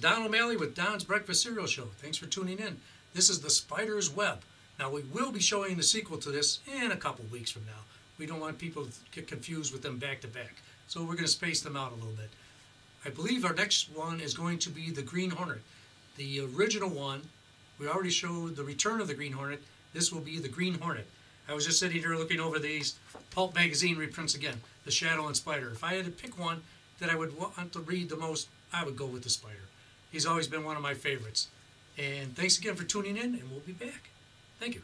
Don O'Malley with Don's Breakfast Serial Show. Thanks for tuning in. This is The Spider's Web. Now, we will be showing the sequel to this in a couple weeks from now. We don't want people to get confused with them back to back. So we're going to space them out a little bit. I believe our next one is going to be The Green Hornet. The original one, we already showed the return of the Green Hornet. This will be The Green Hornet. I was just sitting here looking over these Pulp magazine reprints again, The Shadow and Spider. If I had to pick one that I would want to read the most, I would go with the Spider. He's always been one of my favorites. And thanks again for tuning in, and we'll be back. Thank you.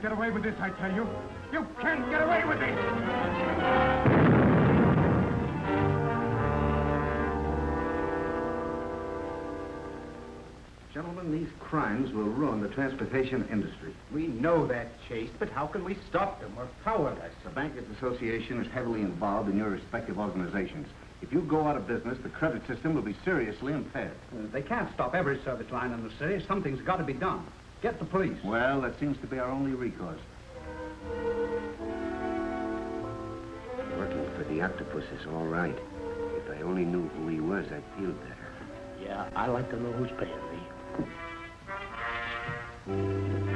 Can't get away with this, I tell you. You can't get away with this. Gentlemen, these crimes will ruin the transportation industry. We know that, Chase, but how can we stop them? We're powerless. The Bankers Association is heavily involved in your respective organizations. If you go out of business, the credit system will be seriously impaired. They can't stop every service line in the city. Something's got to be done. Get the police. Well, that seems to be our only recourse. Working for the octopus is all right. If I only knew who he was, I'd feel better. Yeah, I like to know who's paying me.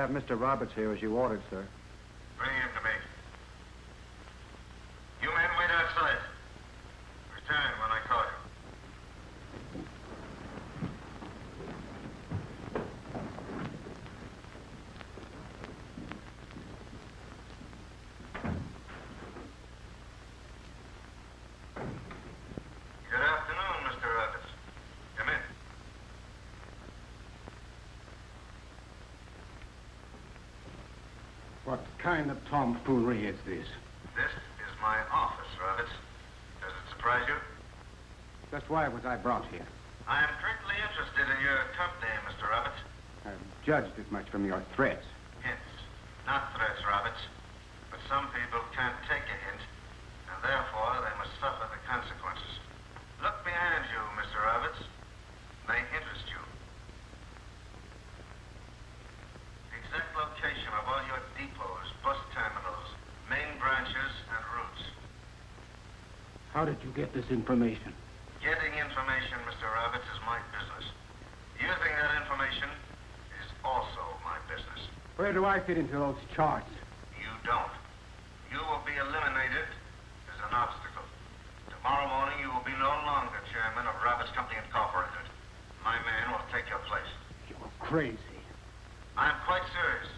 Have Mr. Roberts here as you ordered, sir. Bring him to me. You men wait outside. Return when I call you. Good afternoon, Mr. Roberts. Come in. What kind of tomfoolery is this? This is my office, Roberts. Does it surprise you? Just why was I brought here? I am greatly interested in your company, Mr. Roberts. I've judged as much from your threats. Hints, not threats, Roberts. But some people can't take a hint, and therefore they must suffer the consequences. Look behind you, Mr. Roberts. They interest you. Do How did you get this information? Getting information, Mr. Roberts, is my business. Using that information is also my business. Where do I fit into those charts? You don't. You will be eliminated as an obstacle. Tomorrow morning, you will be no longer chairman of Roberts Company Incorporated. My man will take your place. You're crazy. I'm quite serious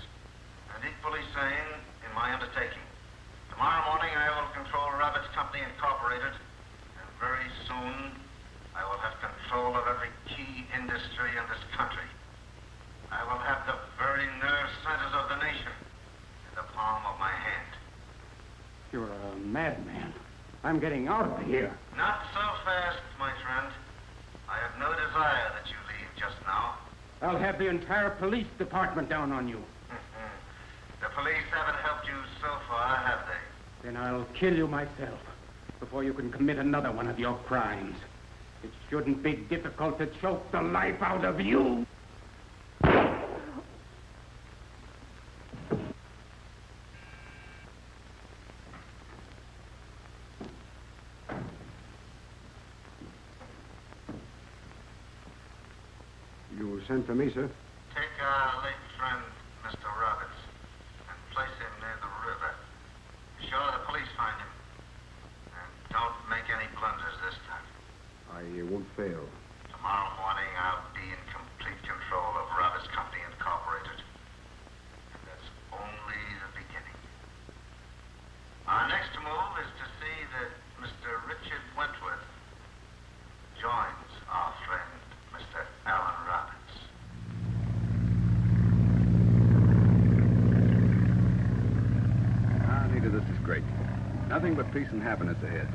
and equally sane in my undertaking. Tomorrow morning, I will control Roberts Company Incorporated, and very soon, I will have control of every key industry in this country. I will have the very nerve centers of the nation in the palm of my hand. You're a madman. I'm getting out of here. Not so fast, my friend. I have no desire that you leave just now. I'll have the entire police department down on you. Mm-hmm. the police haven't helped you so far, have they? Then I'll kill you myself before you can commit another one of your crimes. Shouldn't be difficult to choke the life out of you. You sent for me, sir? Take our late friend, Mr. Roberts, and place him near the river. Be sure the police find him. And don't make any blunders this time. I uh, won't fail. Tomorrow morning, I'll be in complete control of Roberts Company Incorporated. And that's only the beginning. Our next move is to see that Mr. Richard Wentworth joins our friend, Mr. Alan Roberts. Ah, Anita, this is great. Nothing but peace and happiness ahead.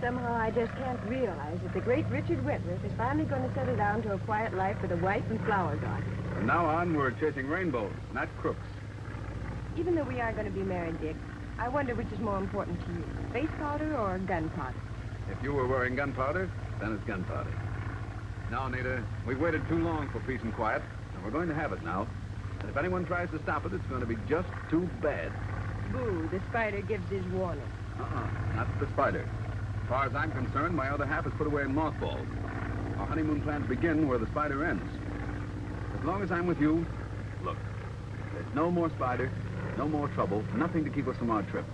Somehow I just can't realize that the great Richard Wentworth is finally going to settle down to a quiet life with a wife and flower garden. From now on, we're chasing rainbows, not crooks. Even though we are going to be married, Dick, I wonder which is more important to you, face powder or gunpowder. If you were wearing gunpowder, then it's gunpowder. Now, Anita, we've waited too long for peace and quiet, and we're going to have it now. And if anyone tries to stop it, it's going to be just too bad. Boo, the spider gives his warning. Uh-uh, not the spider. As far as I'm concerned, my other half is put away in mothballs. Our honeymoon plans begin where the spider ends. As long as I'm with you, look, there's no more spider, no more trouble, nothing to keep us from our trip.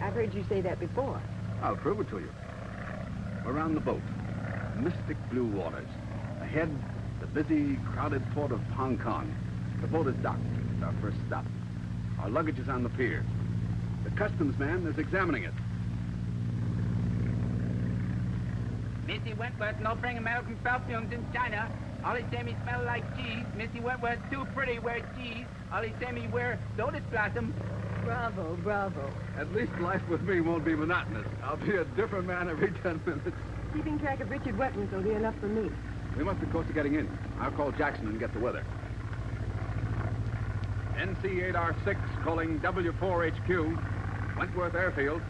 I've heard you say that before. I'll prove it to you. We're the boat. Mystic blue waters. Ahead, the busy, crowded port of Hong Kong. The boat is docked. It's our first stop. Our luggage is on the pier. The customs man is examining it. Missy Wentworth no bring American perfumes in China. All he say me smell like cheese. Missy Wentworth too pretty wear cheese. All he say me wear lotus blossom. Bravo, bravo. At least life with me won't be monotonous. I'll be a different man every ten minutes. Keeping track of Richard Wentworth will be enough for me. We must be close to getting in. I'll call Jackson and get the weather. NC8R6 calling W4HQ, Wentworth Airfield.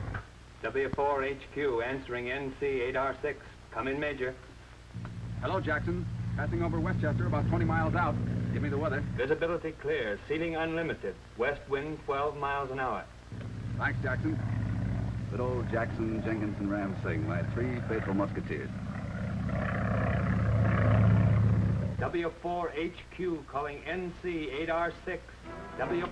W4HQ answering NC8R6. Come in, Major. Hello, Jackson. Passing over Westchester, about 20 miles out. Give me the weather. Visibility clear. Ceiling unlimited. West wind 12 miles an hour. Thanks, Jackson. Good old Jackson, Jenkins, and Ram Singh, my three faithful musketeers. W4HQ calling NC8R6. W.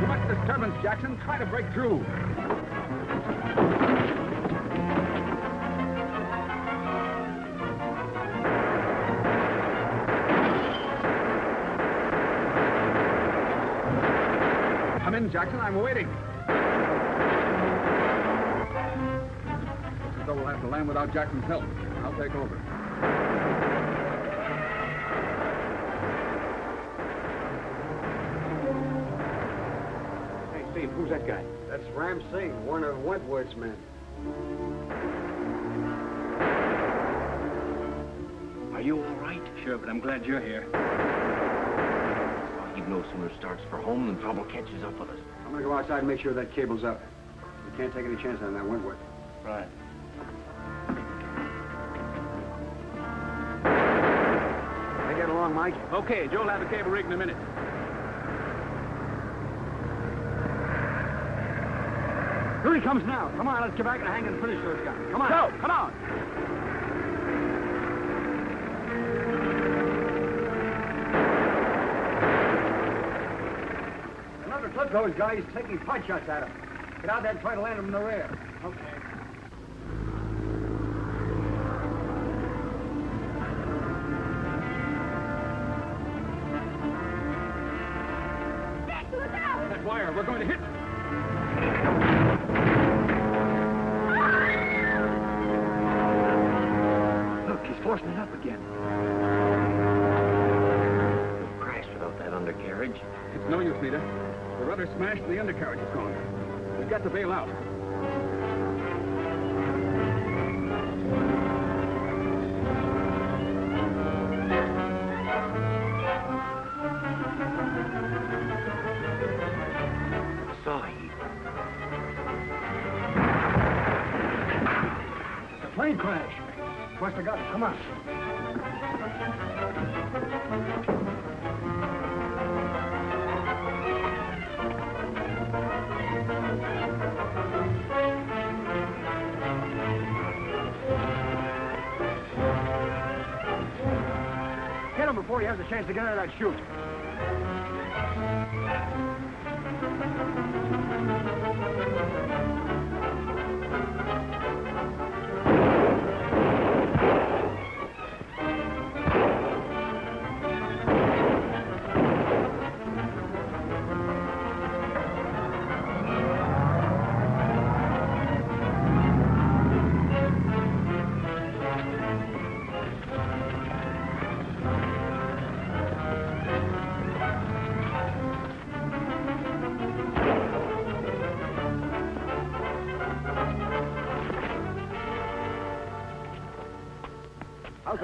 Too much disturbance, Jackson. Try to break through. Jackson. I'm waiting. Looks as though we'll have to land without Jackson's help. I'll take over. Hey, Steve, who's that guy? That's Ram Singh, one of Wentworth's men. Are you all right? Sure, but I'm glad you're here. Well, no sooner starts for home than trouble catches up with us. I'm gonna go outside and make sure that cable's up. We can't take any chances on that Wentworth. Right. I get along, Mike? Okay, Joe'll have the cable rigged in a minute. Here he comes now. Come on, let's get back and hang and finish those guys. Come on. Go. Come on. Another clip those guys taking pot shots at him. Get out there and try to land him in the rear. Okay. That wire, we're going to hit. Look, he's forcing it up again. He'll crash without that undercarriage. It's no use, Nita. The rudder smashed and the undercarriage is gone. We've got to bail out. Sahib. The plane crash. Must have got it. Come on. Before he has a chance to get out of that chute.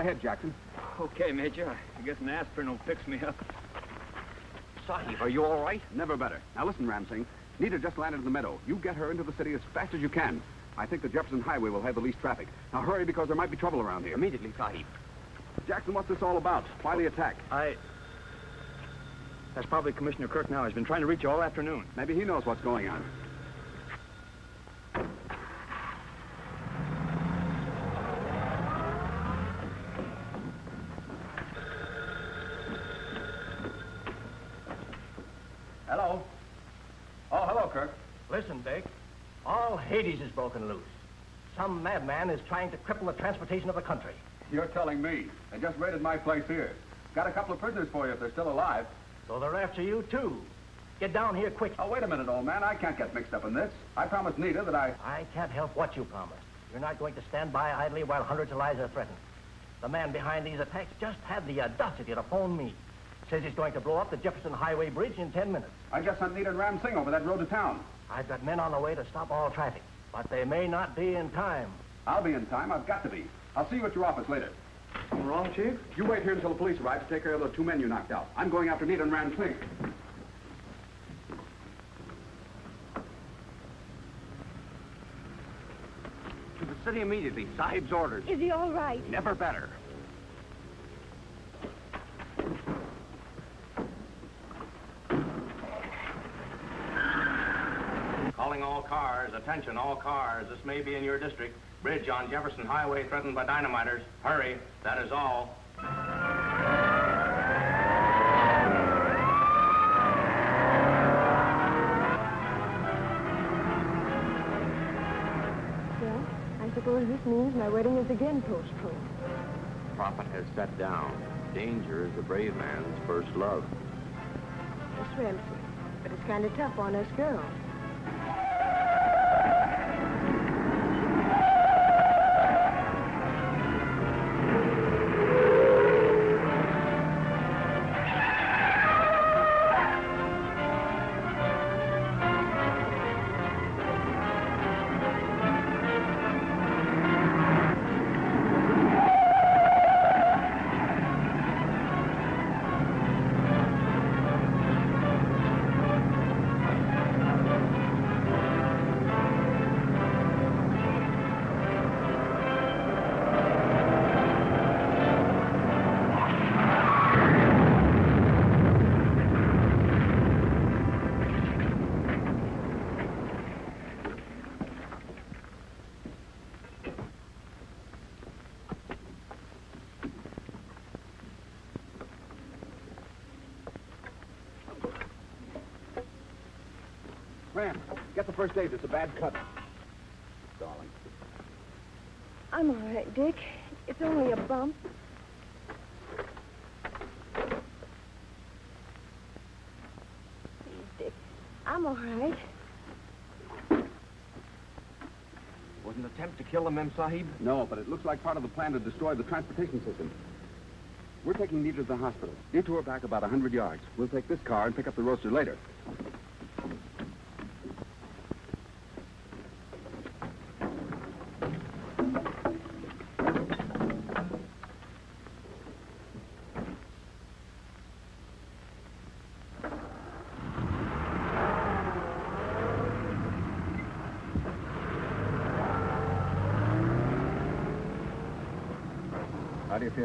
The Jackson? Okay, Major. I guess an aspirin will fix me up. Sahib, are you all right? Never better. Now listen, Ram Singh. Nita just landed in the meadow. You get her into the city as fast as you can. I think the Jefferson Highway will have the least traffic. Now hurry because there might be trouble around here. Immediately, Sahib. Jackson, what's this all about? Why the attack? I... That's probably Commissioner Kirk now. He's been trying to reach you all afternoon. Maybe he knows what's going on. Hello. Oh, hello, Kirk. Listen, Dick. All Hades is broken loose. Some madman is trying to cripple the transportation of the country. You're telling me. They just raided my place here. Got a couple of prisoners for you if they're still alive. So they're after you, too. Get down here quick. Oh, wait a minute, old man. I can't get mixed up in this. I promised Nita that I... I can't help what you promised. You're not going to stand by idly while hundreds of lives are threatened. The man behind these attacks just had the audacity to phone me. Says he's going to blow up the Jefferson Highway Bridge in ten minutes. I just sent Nita and Ram Singh over that road to town. I've got men on the way to stop all traffic, but they may not be in time. I'll be in time. I've got to be. I'll see you at your office later. Something wrong, Chief? You wait here until the police arrive to take care of the two men you knocked out. I'm going after Nita and Ram Singh. To the city immediately. Sahib's orders. Is he all right? Never better. Calling all cars. Attention, all cars. This may be in your district. Bridge on Jefferson Highway threatened by dynamiters. Hurry. That is all. Well, I suppose this means my wedding is again postponed. Prophet has sat down. Danger is the brave man's first love. Miss Ramsey, but it's kind of tough on us girls. First aid. It's a bad cut. Darling. I'm all right, Dick. It's only a bump. Please, Dick. I'm all right. Was an attempt to kill him, Mem Sahib? No, but it looks like part of the plan to destroy the transportation system. We're taking Nita to the hospital. Detour back about a 100 yards. We'll take this car and pick up the roaster later.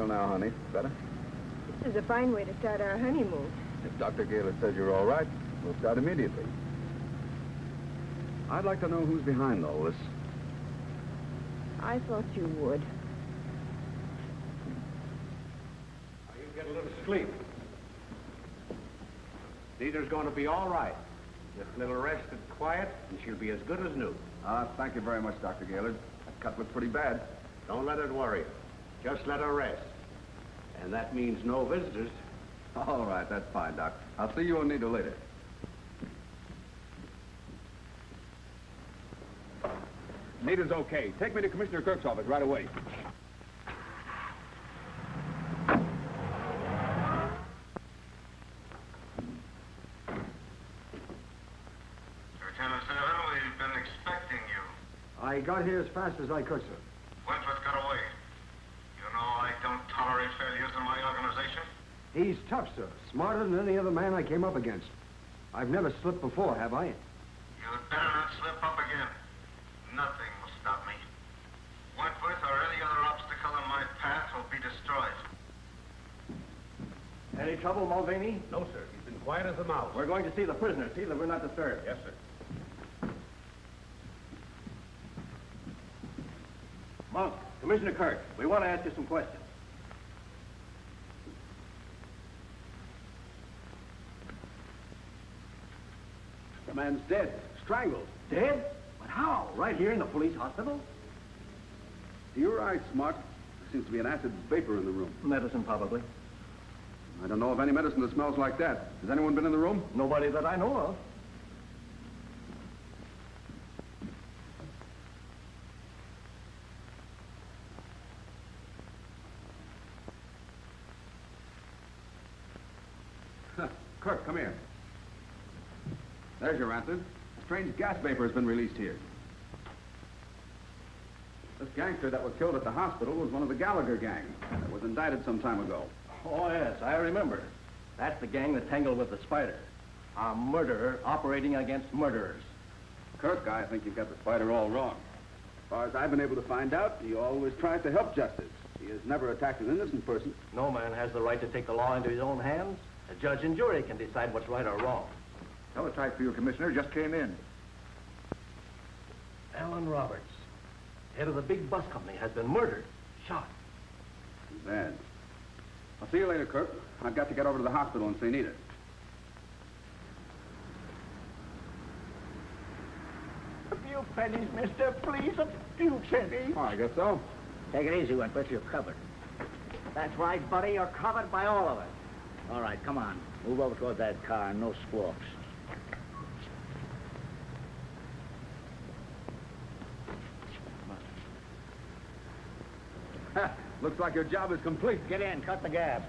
Now, honey? Better? This is a fine way to start our honeymoon. If Dr. Gaylor says you're all right, we'll start immediately. I'd like to know who's behind all this. I thought you would. Now You get a little sleep. Nita's going to be all right. Just a little rest and quiet, and she'll be as good as new. Ah, thank you very much, Dr. Gaylord. That cut was pretty bad. Don't let it worry you. Just let her rest. And that means no visitors. All right, that's fine, Doc. I'll see you and Nita later. Nita's okay. Take me to Commissioner Kirk's office right away. Lieutenant Seven, we've been expecting you. I got here as fast as I could, sir. Wentworth got away. You know I don't tolerate failures in my organization. He's tough, sir. Smarter than any other man I came up against. I've never slipped before, have I? You'd better not slip up again. Nothing will stop me. Wentworth or any other obstacle in my path will be destroyed. Any trouble, Mulvaney? No, sir. He's been quiet as a mouse. We're going to see the prisoner. See that we're not disturbed. Yes, sir. Monk, Commissioner Kirk, we want to ask you some questions. Man's dead. Strangled. Dead? But how? Right here in the police hospital? You're right, Smart. There seems to be an acid vapor in the room. Medicine, probably. I don't know of any medicine that smells like that. Has anyone been in the room? Nobody that I know of. Kirk, come here. There's your answer. A strange gas vapor has been released here. This gangster that was killed at the hospital was one of the Gallagher gang that was indicted some time ago. Oh, yes, I remember. That's the gang that tangled with the spider. A murderer operating against murderers. Kirk, I think you've got the spider all wrong. As far as I've been able to find out, he always tries to help justice. He has never attacked an innocent person. No man has the right to take the law into his own hands. A judge and jury can decide what's right or wrong. Teletype for you, Commissioner. Just came in. Alan Roberts, head of the big bus company, has been murdered, shot. Too bad. I'll see you later, Kirk. I've got to get over to the hospital and see Nita. A few pennies, mister, please. A few pennies. Oh, I guess so. Take it easy, Wentworth. You're covered. That's right, buddy. You're covered by all of us. All right, come on. Move over toward that car. No squawks. Looks like your job is complete. Get in. Cut the gas.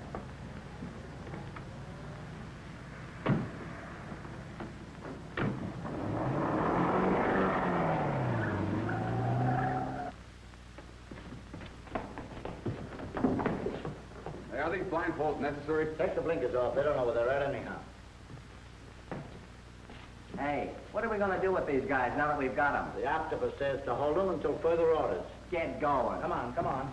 Hey, are these blindfolds necessary? Take the blinkers off. They don't know where they're at anyhow. Hey, what are we going to do with these guys now that we've got them? The octopus says to hold them until further orders. Get going. Come on, come on.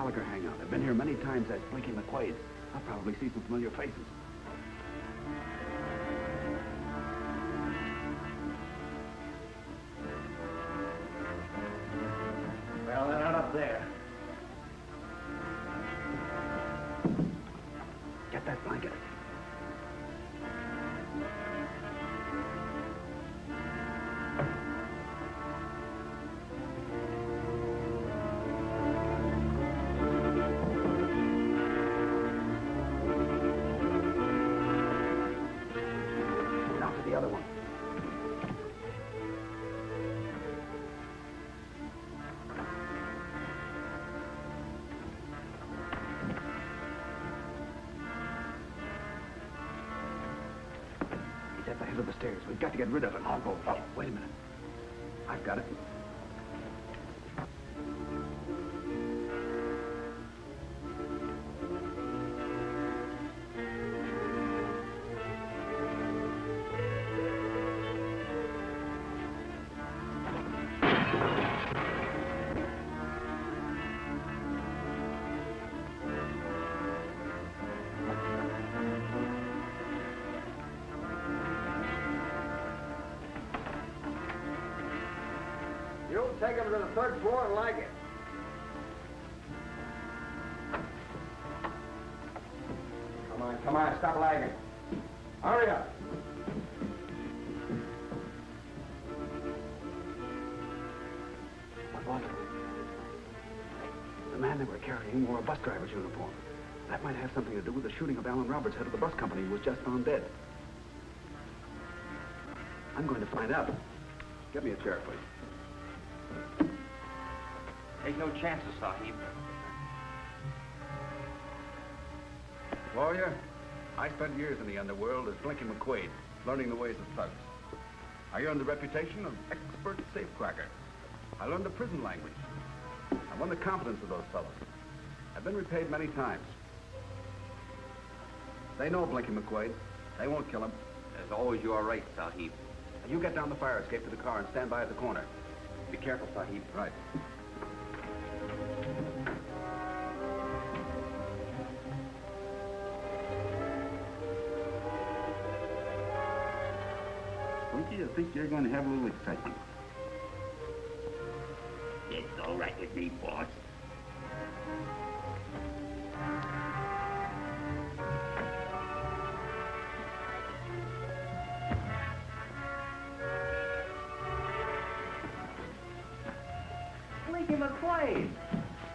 Gallagher hangout. I've been here many times as Blinky McQuaid. I'll probably see some familiar faces. Got to get rid of him. I'll go. Take him to the third floor and like it. Come on, come on, stop lagging. Hurry up. What was it? The man they were carrying wore a bus driver's uniform. That might have something to do with the shooting of Alan Roberts, head of the bus company, who was just found dead. I'm going to find out. Get me a chair, please. No chances, Sahib. Lawyer, I spent years in the underworld as Blinky McQuaid, learning the ways of thugs. I earned the reputation of expert safecracker. I learned the prison language. I won the confidence of those fellows. I've been repaid many times. They know Blinky McQuaid. They won't kill him. As always, you are right, Sahib. You get down the fire escape to the car and stand by at the corner. Be careful, Sahib. Right. I think you're going to have a little excitement. It's all right with me, boss. Blinky McQuaid.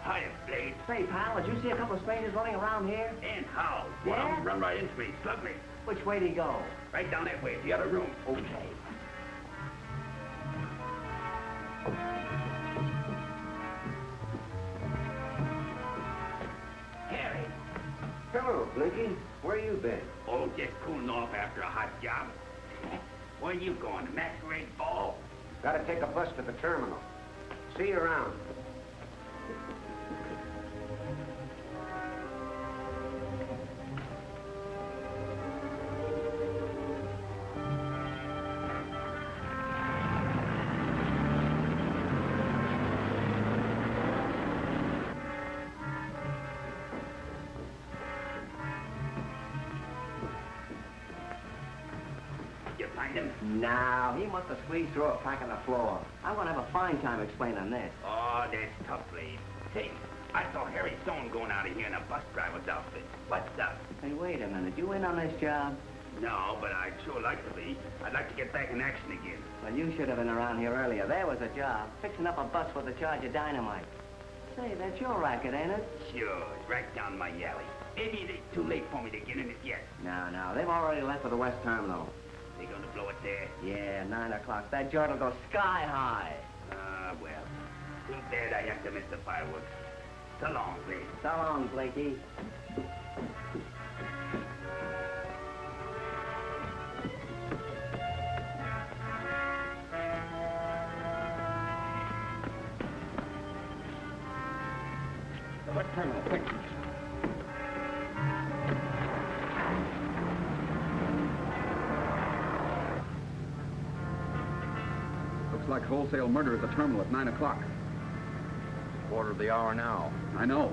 Hiya, Blade. Say, pal, did you see a couple of strangers running around here? And how? One of Yeah? them run right into me, slug me. Which way did he go? Right down that way, the other room. Okay. Terminal. See you around. You find him? No, he must have squeezed through a crack in the floor. I'm going to have a fine time explaining this. Oh, that's tough, Lee. Say, I saw Harry Stone going out of here in a bus driver's outfit. What's up? Hey, wait a minute. You in on this job? No, but I'd sure like to be. I'd like to get back in action again. Well, you should have been around here earlier. There was a job. Fixing up a bus with a charge of dynamite. Say, that's your racket, ain't it? Sure, it's right down my alley. Maybe it ain't too late for me to get in it yet. No, no. They've already left for the West Terminal. Blow it there? Yeah, 9 o'clock. That joint will go sky high. Ah, well. Too bad I have to miss the fireworks. So long, Blade. So long, Blinky. What terminal? Quick. Like wholesale murder at the terminal at 9 o'clock. quarter of the hour now. I know.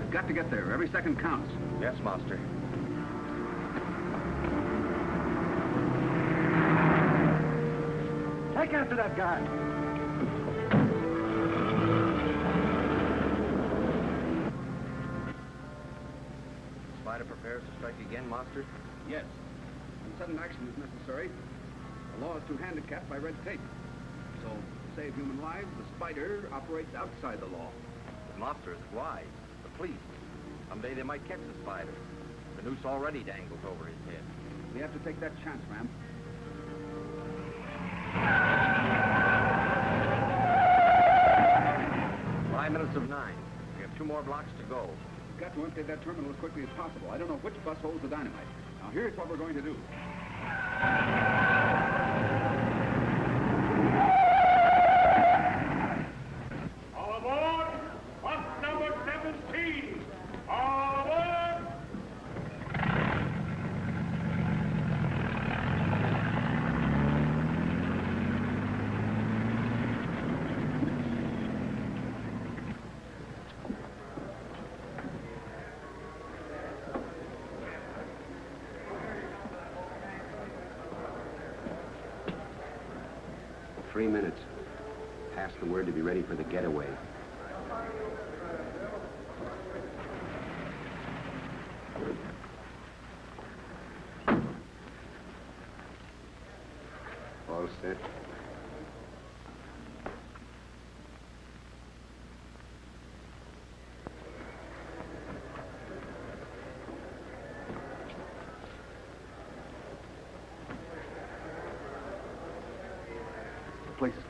We've got to get there. Every second counts. Yes, master. Take after that guy. Spider prepares to strike again, master? Yes. Sudden action is necessary. The law is too handicapped by red tape. So, to save human lives, the spider operates outside the law. The master, is wise. The police. Someday they might catch the spider. The noose already dangles over his head. We have to take that chance, ma'am. Five minutes of nine. We have two more blocks to go. We've got to empty that terminal as quickly as possible. I don't know which bus holds the dynamite. Here's what we're going to do. All aboard! Bus number 17! All aboard! Three minutes. Pass the word to be ready for the getaway.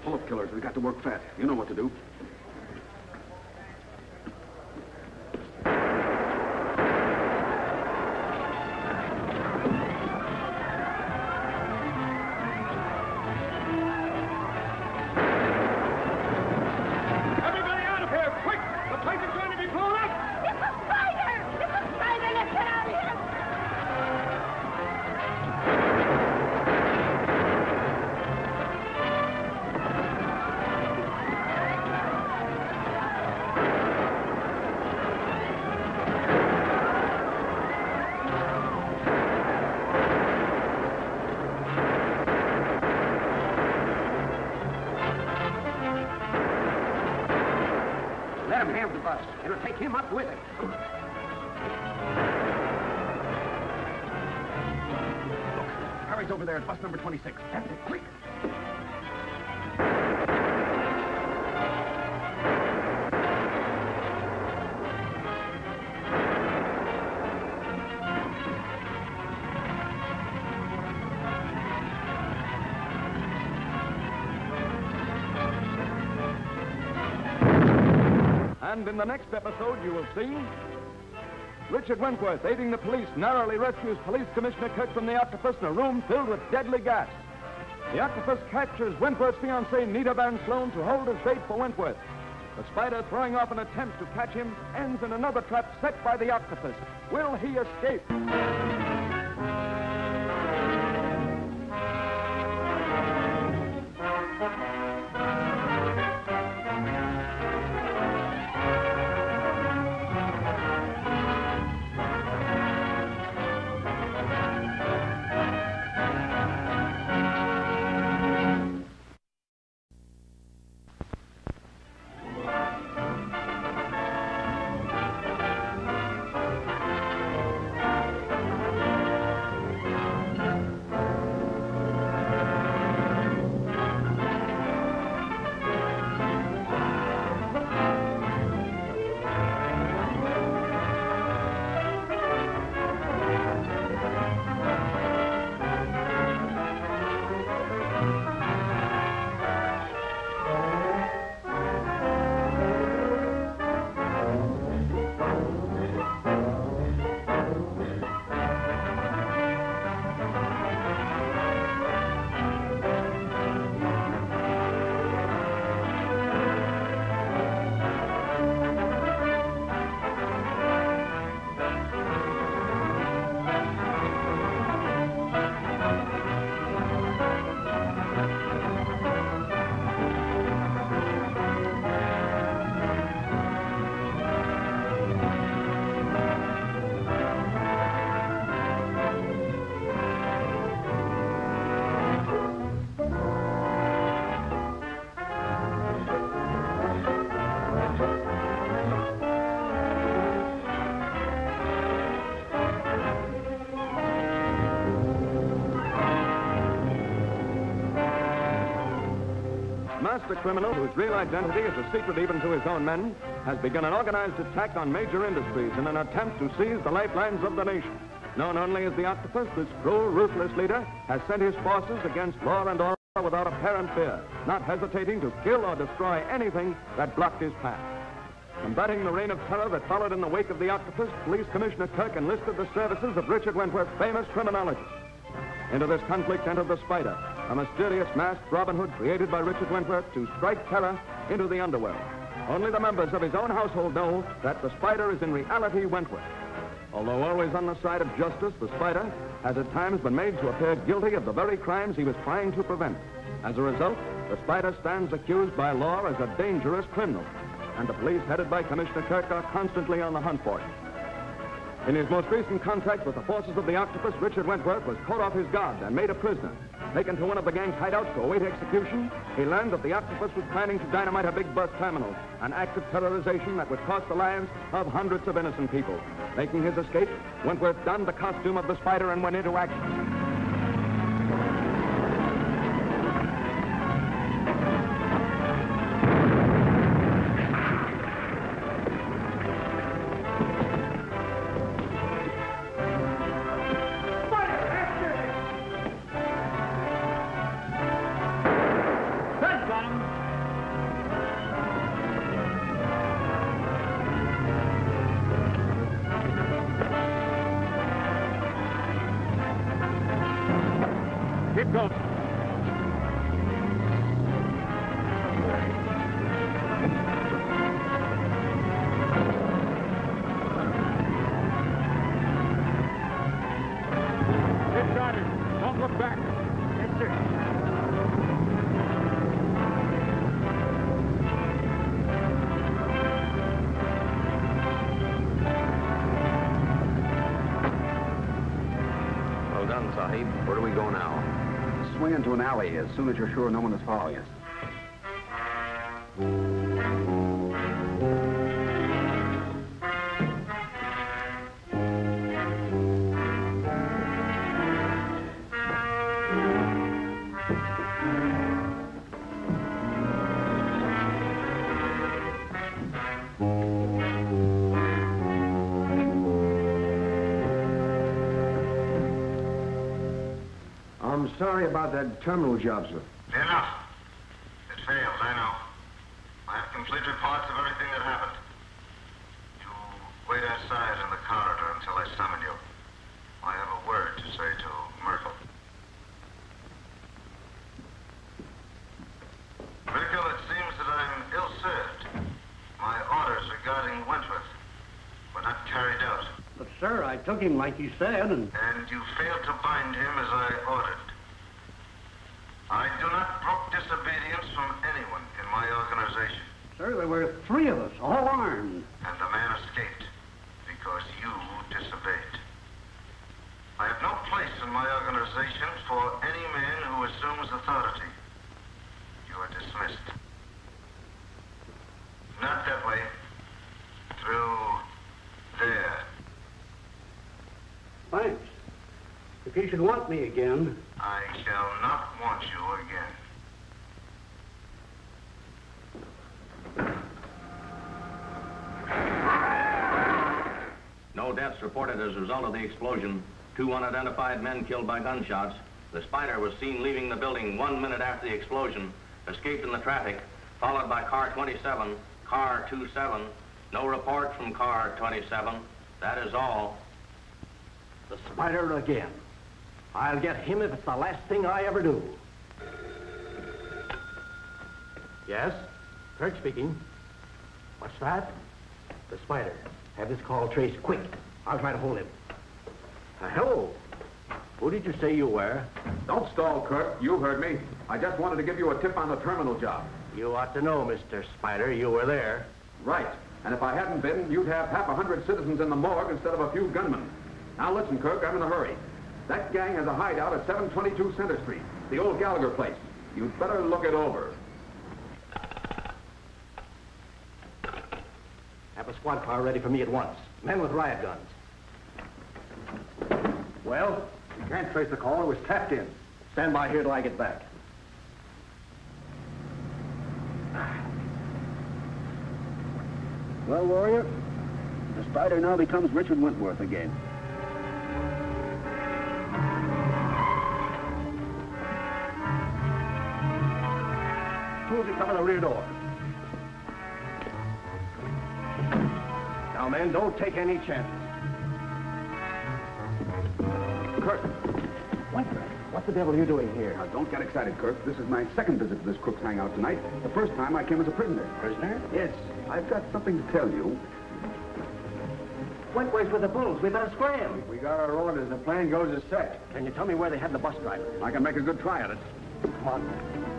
Full of killers. We've got to work fast. You know what to do. Over there at bus number 26. That's it. Quick. And in the next episode, you will see Richard Wentworth, aiding the police, narrowly rescues Police Commissioner Kirk from the octopus in a room filled with deadly gas. The octopus captures Wentworth's fiancée, Nita Van Sloan, to hold as bait for Wentworth. The spider, throwing off an attempt to catch him, ends in another trap set by the octopus. Will he escape? Master criminal, whose real identity is a secret even to his own men, has begun an organized attack on major industries in an attempt to seize the lifelines of the nation. Known only as the Octopus, this cruel, ruthless leader has sent his forces against law and order without apparent fear, not hesitating to kill or destroy anything that blocked his path. Combating the reign of terror that followed in the wake of the Octopus, Police Commissioner Kirk enlisted the services of Richard Wentworth, famous criminologist. Into this conflict entered the Spider, a mysterious masked Robin Hood created by Richard Wentworth to strike terror into the underworld. Only the members of his own household know that the Spider is in reality Wentworth. Although always on the side of justice, the Spider has at times been made to appear guilty of the very crimes he was trying to prevent. As a result, the Spider stands accused by law as a dangerous criminal, and the police headed by Commissioner Kirk are constantly on the hunt for him. In his most recent contact with the forces of the Octopus, Richard Wentworth was caught off his guard and made a prisoner. Taken to one of the gang's hideouts to await execution, he learned that the Octopus was planning to dynamite a big bus terminal, an act of terrorization that would cost the lives of hundreds of innocent people. Making his escape, Wentworth donned the costume of the spider and went into action. Into an alley as soon as you're sure no one is following us. About that terminal job, sir. Enough. It failed, I know. I have complete reports of everything that happened. You wait outside in the corridor until I summon you. I have a word to say to Merkel. Merkel, it seems that I'm ill-served. My orders regarding Wentworth were not carried out. But, sir, I took him like you said, and... And you failed to bind him as I ordered. I do not brook disobedience from anyone in my organization. Sir, there were three of us, all armed. And the man escaped because you disobeyed. I have no place in my organization for any man who assumes authority. You are dismissed. Not that way. Through there. Thanks. If you should want me again, I shall not want you again. No deaths reported as a result of the explosion. Two unidentified men killed by gunshots. The Spider was seen leaving the building one minute after the explosion, escaped in the traffic, followed by car 27, car 27. No report from car 27. That is all. the spider again. I'll get him if it's the last thing I ever do. Yes? Kirk speaking. What's that? The spider. Have this call traced quick. I'll try to hold him. Uh, hello. Who did you say you were? Don't stall, Kirk. You heard me. I just wanted to give you a tip on the terminal job. You ought to know, Mr. Spider. You were there. Right. And if I hadn't been, you'd have half a hundred citizens in the morgue instead of a few gunmen. Now listen, Kirk, I'm in a hurry. That gang has a hideout at 722 Center Street, the old Gallagher place. You'd better look it over. Have a squad car ready for me at once. Men with riot guns. Well, we can't trace the call. It was tapped in. Stand by here till I get back. Well, Warrior, the spider now becomes Richard Wentworth again. Who's it coming the rear door? Now, men, don't take any chances. Kirk! Wentworth, what the devil are you doing here? Now, don't get excited, Kirk. This is my second visit to this Crook's hangout tonight. The first time I came as a prisoner. Prisoner? Yes, I've got something to tell you. Wentworth's with the bulls. We better scram. We got our orders. The plan goes as set. Can you tell me where they had the bus driver? I can make a good try at it. Come on.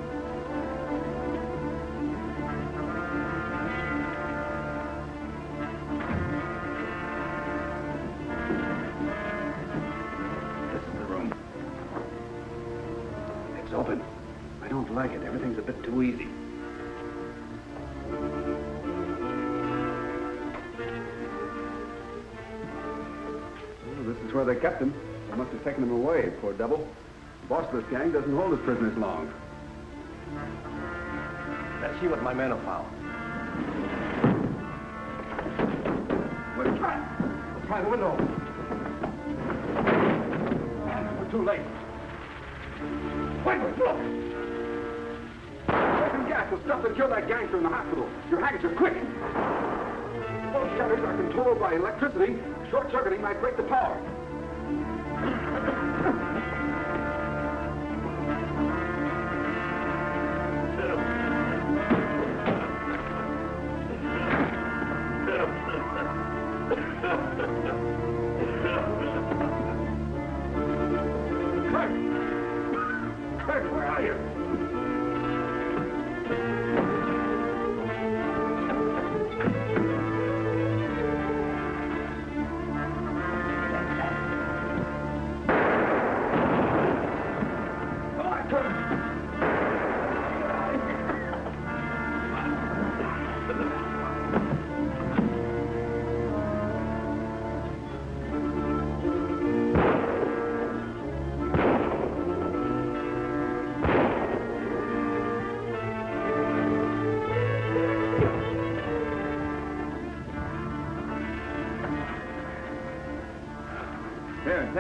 Easy. Oh, this is where they kept him. They must have taken him away, poor devil. The boss of this gang doesn't hold his prisoners long. Let's see what my men have found. We're try. Let's try the window. We're too late. Wentworth, look! Gas was stuff that killed that gangster in the hospital. Your handkerchief, quick! Those shutters are controlled by electricity. Short-circuiting might break the power.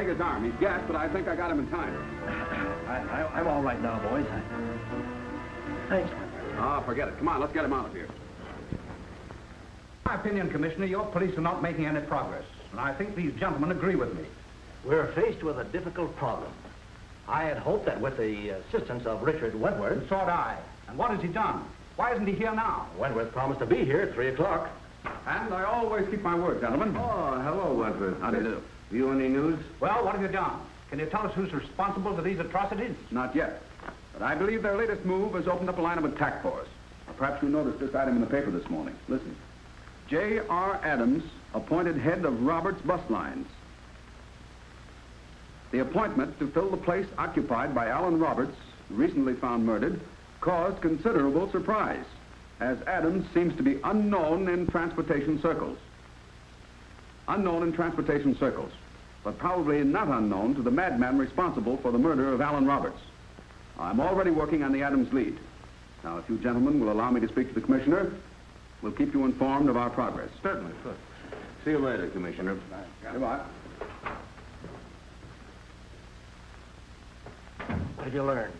Here, take his arm. He's gassed, but I think I got him in time. I, I, I'm all right now, boys. I... Thanks, Wentworth. Ah, forget it. Come on, let's get him out of here. In my opinion, Commissioner, your police are not making any progress. And I think these gentlemen agree with me. We're faced with a difficult problem. I had hoped that with the assistance of Richard Wentworth... And so had I. And what has he done? Why isn't he here now? Wentworth promised to be here at 3 o'clock. And I always keep my word, gentlemen. Oh, hello, Wentworth. How do you do? You any news? Well, what have you done? Can you tell us who's responsible for these atrocities? Not yet. But I believe their latest move has opened up a line of attack for us. Perhaps you noticed this item in the paper this morning. Listen. J.R. Adams appointed head of Roberts Bus Lines. The appointment to fill the place occupied by Alan Roberts, recently found murdered, caused considerable surprise, as Adams seems to be unknown in transportation circles. Unknown in transportation circles, but probably not unknown to the madman responsible for the murder of Alan Roberts. I'm already working on the Adams lead. Now, if you gentlemen will allow me to speak to the commissioner, we'll keep you informed of our progress. Certainly, sir. See you later, Commissioner. Goodbye. What have you learned?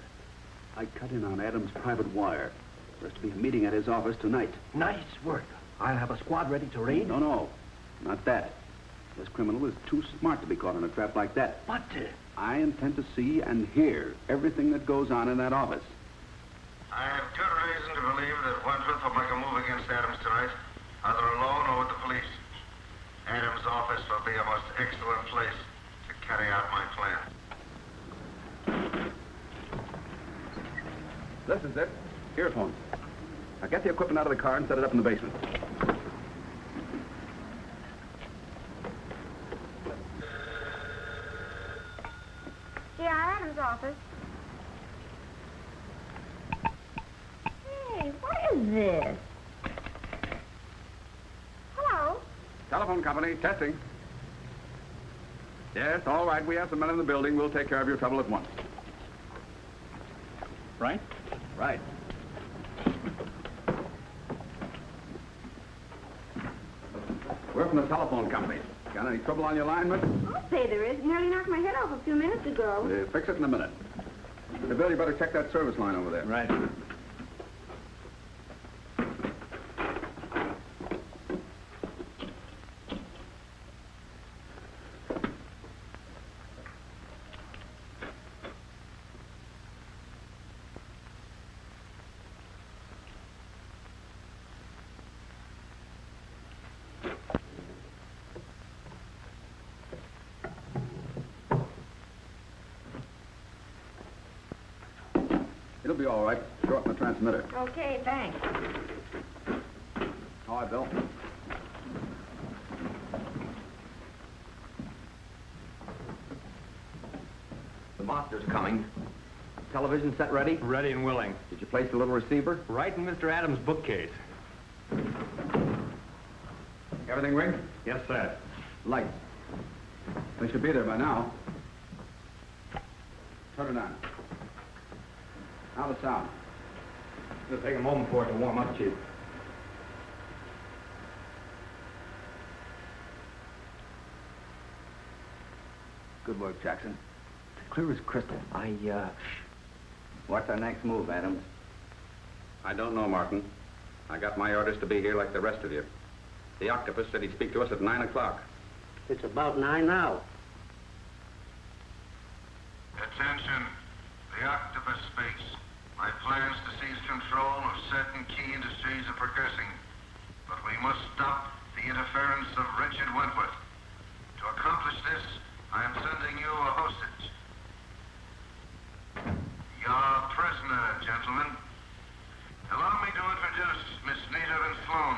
I cut in on Adams' private wire. There's to be a meeting at his office tonight. Nice work. I'll have a squad ready to raid. No, no, not that. This criminal is too smart to be caught in a trap like that. But, uh, I intend to see and hear everything that goes on in that office. I have good reason to believe that Wentworth will make a move against Adams tonight, either alone or with the police. Adams' office will be a most excellent place to carry out my plan. This is it. Earphones. Now get the equipment out of the car and set it up in the basement. J.R. Adams' office. Hey, what is this? Hello? Telephone company, testing. Yes, all right. We have some men in the building. We'll take care of your trouble at once. Right? Right. We're from the telephone company. Got any trouble on your line, miss? Oh, say there is. Nearly knocked my head off a few minutes ago. Uh, fix it in a minute. Hey, Bill, you better check that service line over there. Right. Be all right. Shorten the transmitter. Okay, thanks. All right, Bill. The master's coming. Television set ready? Ready and willing. Did you place the little receiver? Right in Mr. Adams' bookcase. Everything ring? Yes, sir. Lights. They should be there by now. Turn it on. Now the sound. It'll take a moment for it to warm up, Chief. Good work, Jackson. It's clear as crystal. I, uh... What's our next move, Adams? I don't know, Martin. I got my orders to be here like the rest of you. The octopus said he'd speak to us at 9 o'clock. It's about nine now. Attention. The octopus speaks. My plans to seize control of certain key industries are progressing. But we must stop the interference of Richard Wentworth. To accomplish this, I am sending you a hostage. Your prisoner, gentlemen. Allow me to introduce Miss Nita Van Sloan.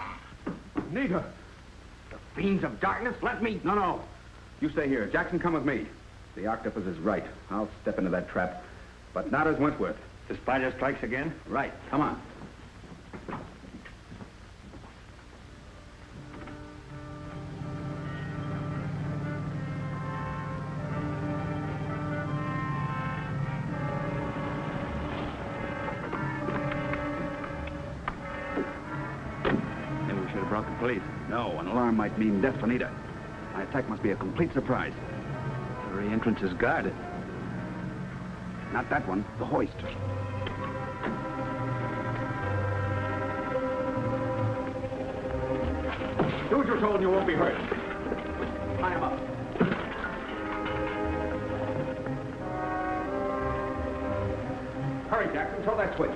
Nita! Of darkness, let me... No, no. You stay here. Jackson, come with me. The octopus is right. I'll step into that trap. But not as Wentworth. The spider strikes again? Right. Come on. Might mean death for Nita. My attack must be a complete surprise. The very entrance is guarded. Not that one, the hoist. Do what you're told and you won't be hurt. Tie him up. Hurry, Jackson. Throw that switch.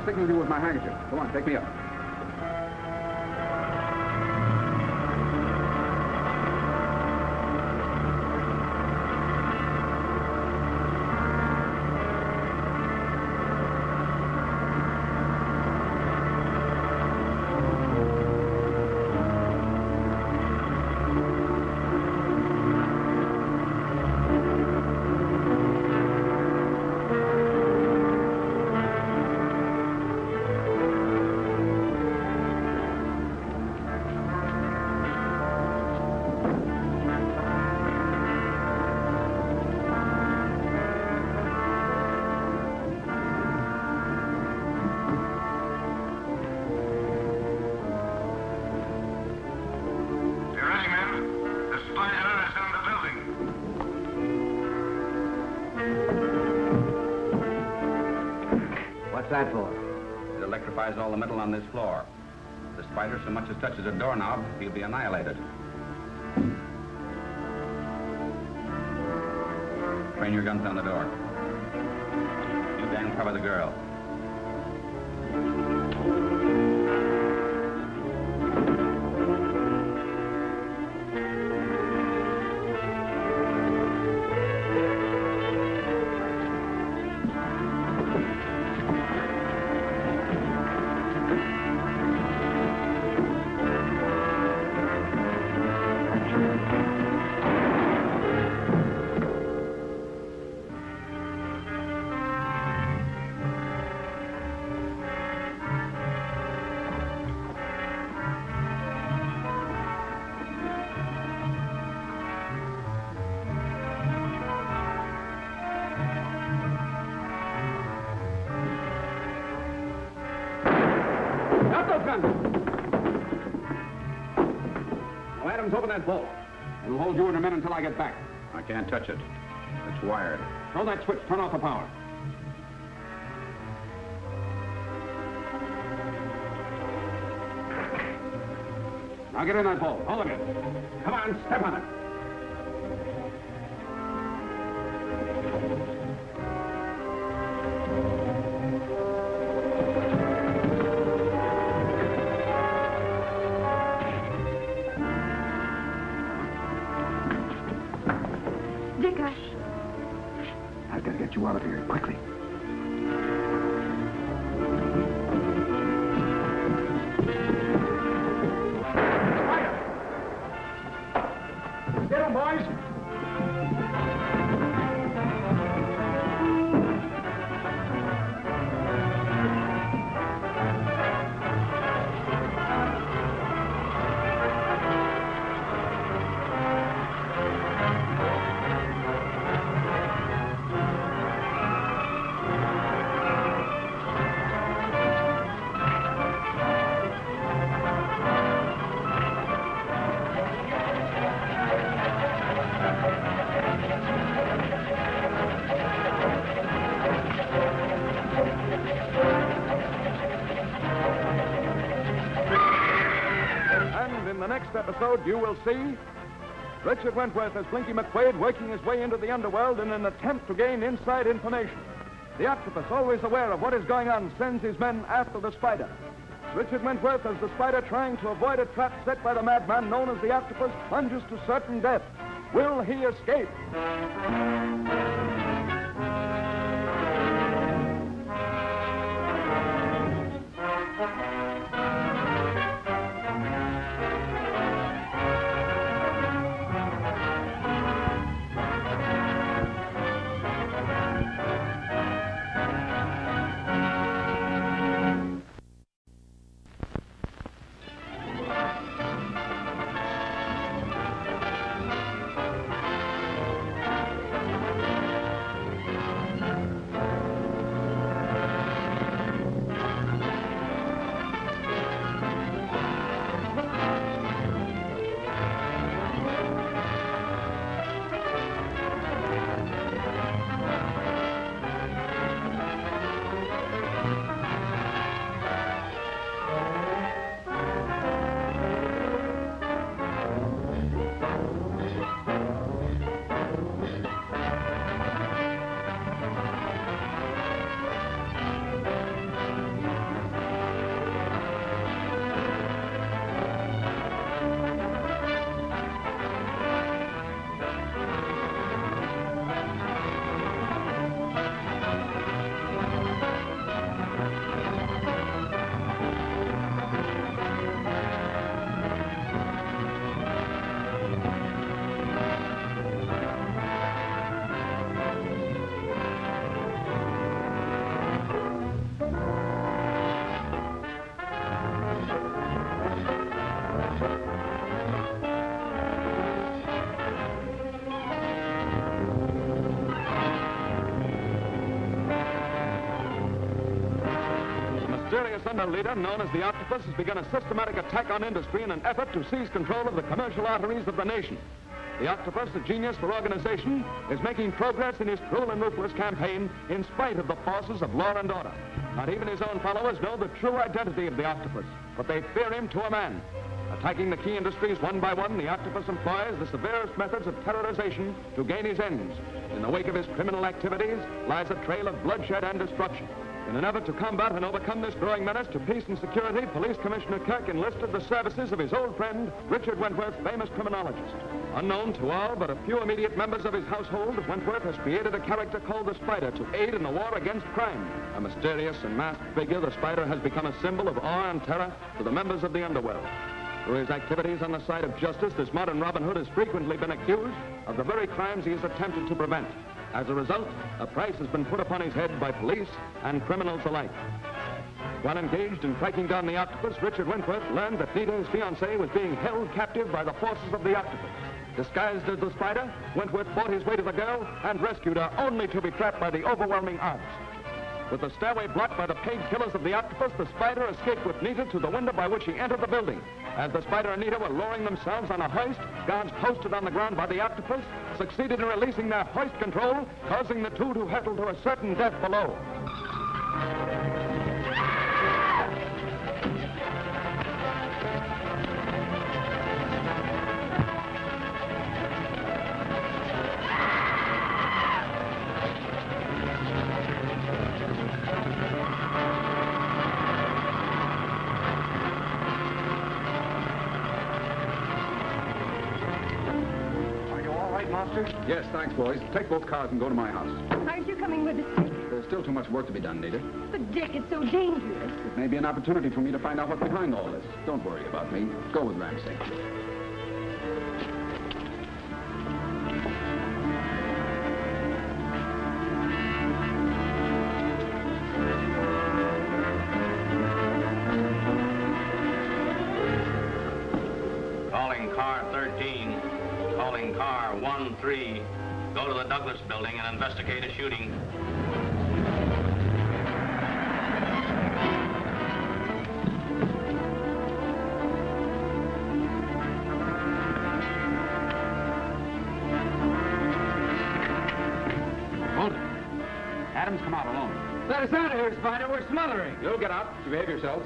I'll signal you with my handkerchief. Come on, take me up. On this floor. If the spider so much as touches a doorknob, he'll be annihilated. Train your guns on that vault. It'll hold you and your men until I get back. I can't touch it. It's wired. Throw that switch. Turn off the power. Now get in that vault, all of you. Come on, step on it. Episode, you will see Richard Wentworth as Blinky McQuaid working his way into the underworld in an attempt to gain inside information. The octopus, always aware of what is going on, sends his men after the spider. Richard Wentworth, as the spider trying to avoid a trap set by the madman known as the octopus, plunges to certain death. Will he escape? Mysterious underleader known as the Octopus has begun a systematic attack on industry in an effort to seize control of the commercial arteries of the nation. The Octopus, a genius for organization, is making progress in his cruel and ruthless campaign in spite of the forces of law and order. Not even his own followers know the true identity of the Octopus, but they fear him to a man. Attacking the key industries one by one, the Octopus employs the severest methods of terrorization to gain his ends. In the wake of his criminal activities lies a trail of bloodshed and destruction. In an effort to combat and overcome this growing menace to peace and security, Police Commissioner Kirk enlisted the services of his old friend, Richard Wentworth, famous criminologist. Unknown to all but a few immediate members of his household, Wentworth has created a character called the Spider to aid in the war against crime. A mysterious and masked figure, the Spider has become a symbol of awe and terror to the members of the underworld. Through his activities on the side of justice, this modern Robin Hood has frequently been accused of the very crimes he has attempted to prevent. As a result, a price has been put upon his head by police and criminals alike. While engaged in tracking down the octopus, Richard Wentworth learned that Nita, his fiancée, was being held captive by the forces of the octopus. Disguised as the spider, Wentworth fought his way to the girl and rescued her, only to be trapped by the overwhelming odds. With the stairway blocked by the paid killers of the octopus, the spider escaped with Nita to the window by which he entered the building. As the spider and Nita were lowering themselves on a hoist, guards posted on the ground by the octopus succeeded in releasing their hoist control, causing the two to hurtle to a certain death below. You all right, Monster? Yes, thanks, boys. Take both cars and go to my house. Aren't you coming with us, Dick? There's still too much work to be done, Nita. But, Dick, it's so dangerous. It may be an opportunity for me to find out what's behind all this. Don't worry about me. Go with Ram Singh. Douglas building and investigate a shooting. Hold it. Adams, come out alone. Let us out of here, Spider. We're smothering. You'll get out. You behave yourselves.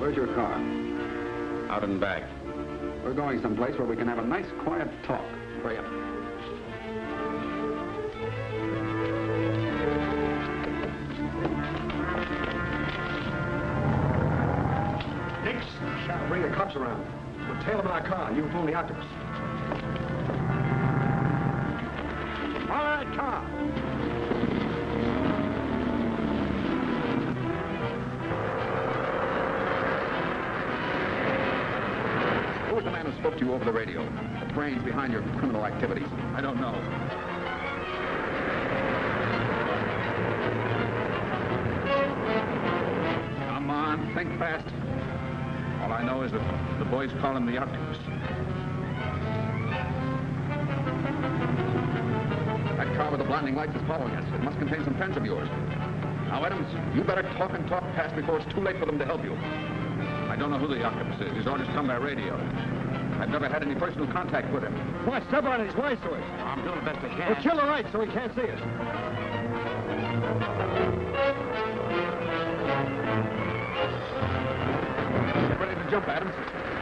Where's your car? Out and back. Going someplace where we can have a nice, quiet talk. Hurry up. Nix. Shall bring the cops around. We'll tail them in our car, and you phone the octopus. You over the radio? The brains behind your criminal activities? I don't know. Come on, think fast. All I know is that the boys call him the octopus. That car with the blinding lights is following us. It must contain some friends of yours. Now, Adams, you better talk and talk fast before it's too late for them to help you. I don't know who the octopus is. His orders come by radio. I've never had any personal contact with him. Why, step on. He's wise to us. I'm doing the best I can. We'll kill the lights so he can't see us. Get ready to jump, Adams.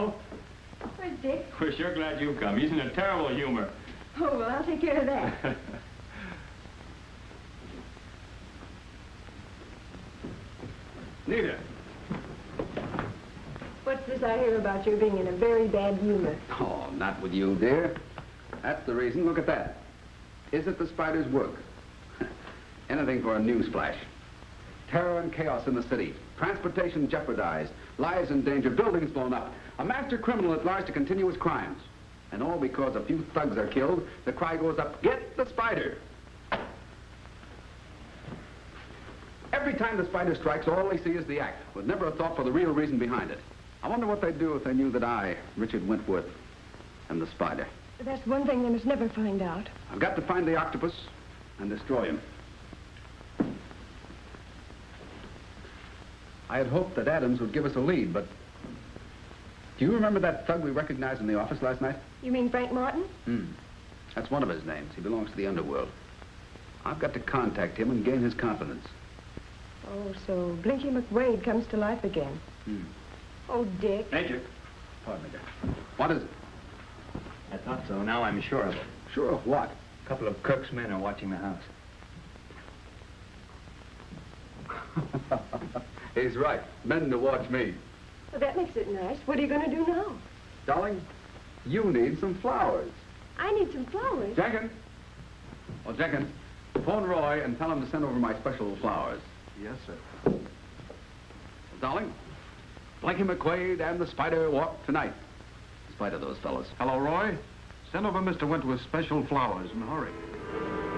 Hello. Where's Dick? We're sure glad you've come. He's in a terrible humor. Oh, well, I'll take care of that. Nita. What's this I hear about your being in a very bad humor? Oh, not with you, dear. That's the reason. Look at that. Is it the spider's work? Anything for a news flash. Terror and chaos in the city. Transportation jeopardized. Lives in danger. Buildings blown up. A master criminal at large to continue his crimes. And all because a few thugs are killed, the cry goes up, get the spider! Every time the spider strikes, all they see is the act, with never a thought for the real reason behind it. I wonder what they'd do if they knew that I, Richard Wentworth, am the spider. That's one thing they must never find out. I've got to find the octopus and destroy him. I had hoped that Adams would give us a lead, but... Do you remember that thug we recognized in the office last night? You mean Frank Martin? Hmm. That's one of his names. He belongs to the underworld. I've got to contact him and gain his confidence. Oh, so Blinky McQuaid comes to life again. Hmm. Oh, Dick. Major. Pardon me, Dick. What is it? I thought so. Now I'm sure of it. Sure of what? A couple of Kirk's men are watching the house. He's right. Men to watch me. Well, that makes it nice. What are you going to do now? Darling, you need some flowers. I need some flowers. Jenkins. Oh, Jenkins, phone Roy and tell him to send over my special flowers. Yes, sir. Darling, Blinky McQuaid and the Spider walk tonight. In spite of those fellows. Hello, Roy. Send over Mr. Wentworth's special flowers in a hurry.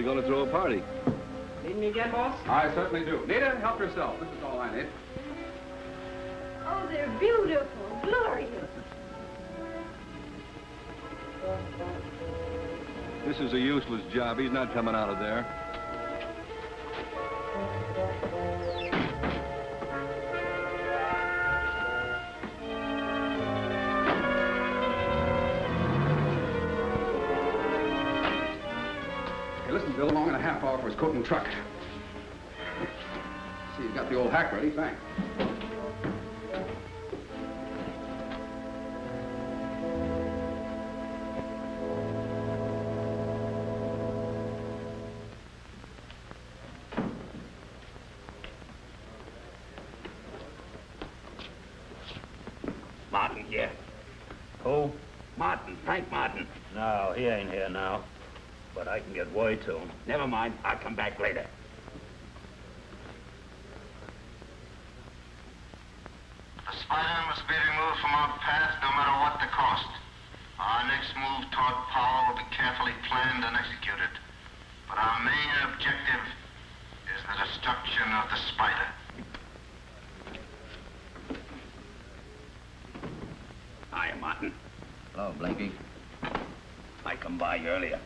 Be going to throw a party. Need me again, boss? I certainly do. Nita, help yourself. This is all I need. Oh, they're beautiful, glorious. This is a useless job. He's not coming out of there. Coat and truck. See, you've got the old hack ready. Thanks. Never mind. I'll come back later. The spider must be removed from our path no matter what the cost. Our next move toward power will be carefully planned and executed. But our main objective is the destruction of the spider. Hi, Martin. Hello, Blinky. I come by earlier.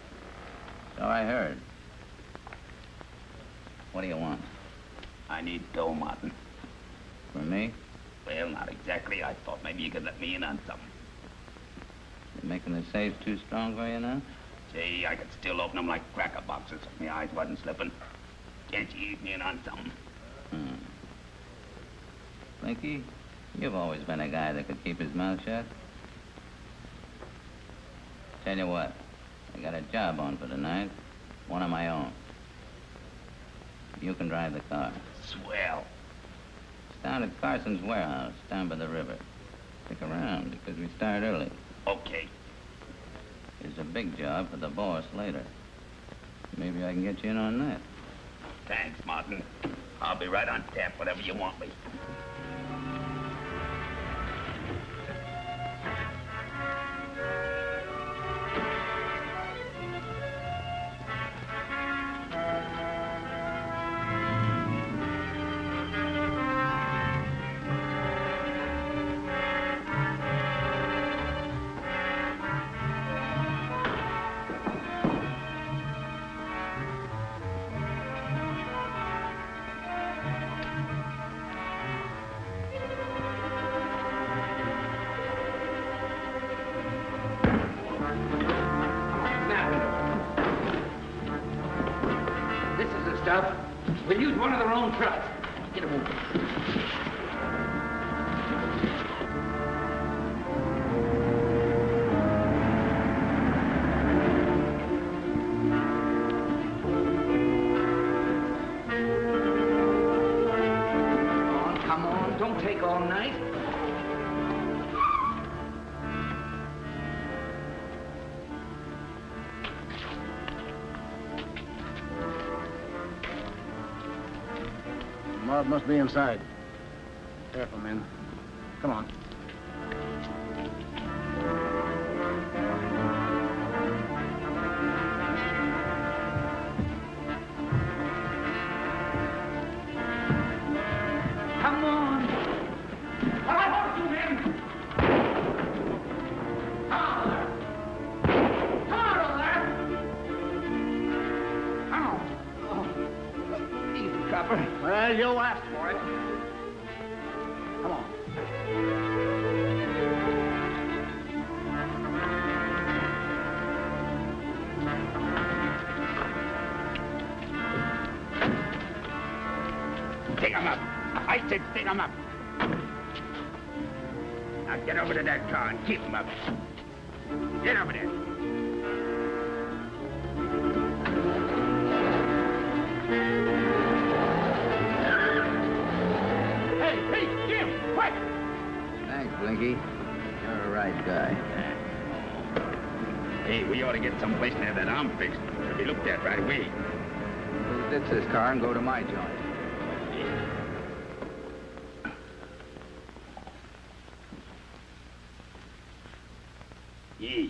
So I heard. What do you want? I need dough, Martin. For me? Well, not exactly. I thought maybe you could let me in on something. You making the safes too strong for you now? Gee, I could still open them like cracker boxes if my eyes wasn't slipping. Can't you ease me in on something? Hmm. Blinky, you've always been a guy that could keep his mouth shut. Tell you what, I got a job on for tonight. One of my own. You can drive the car. Swell. It's down at Carson's warehouse, down by the river. Stick around, because we start early. Okay. It's a big job for the boss later. Maybe I can get you in on that. Thanks, Martin. I'll be right on tap, whatever you want me. Must be inside.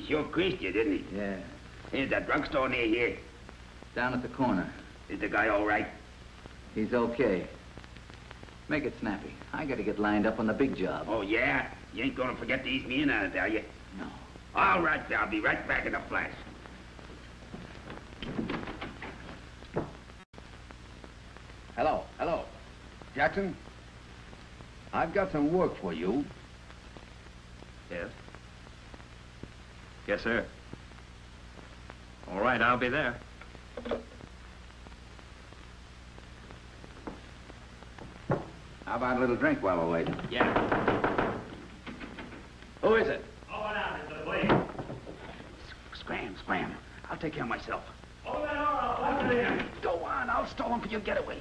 Sure creased you, didn't he? Yeah. Is that drugstore near here? Down at the corner. Is the guy all right? He's okay. Make it snappy. I gotta get lined up on the big job. Oh, yeah? You ain't gonna forget to ease me in on it, are you? No. All right, I'll be right back in a flash. Hello, hello. Jackson? I've got some work for you. Yes? Yes, sir. All right, I'll be there. How about a little drink while we're waiting? Yeah. Who is it? Open up, it's the police. Scram, scram. I'll take care of myself. Open the door, I'll let you in. Go on, I'll stall him for your getaway.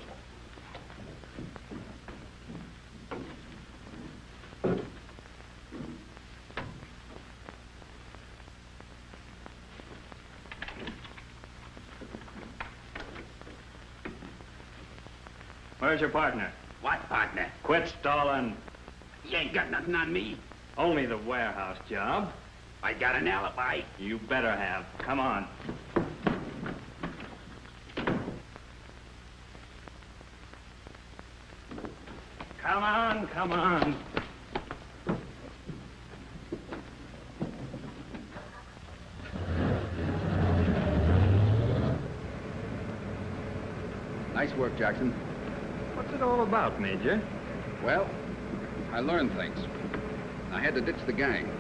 Where's your partner? What partner? Quit stalling. You ain't got nothing on me. Only the warehouse job. I got an alibi. You better have. Come on. Come on, come on. Nice work, Jackson. What's all about, Major? Well, I learned things. I had to ditch the gang.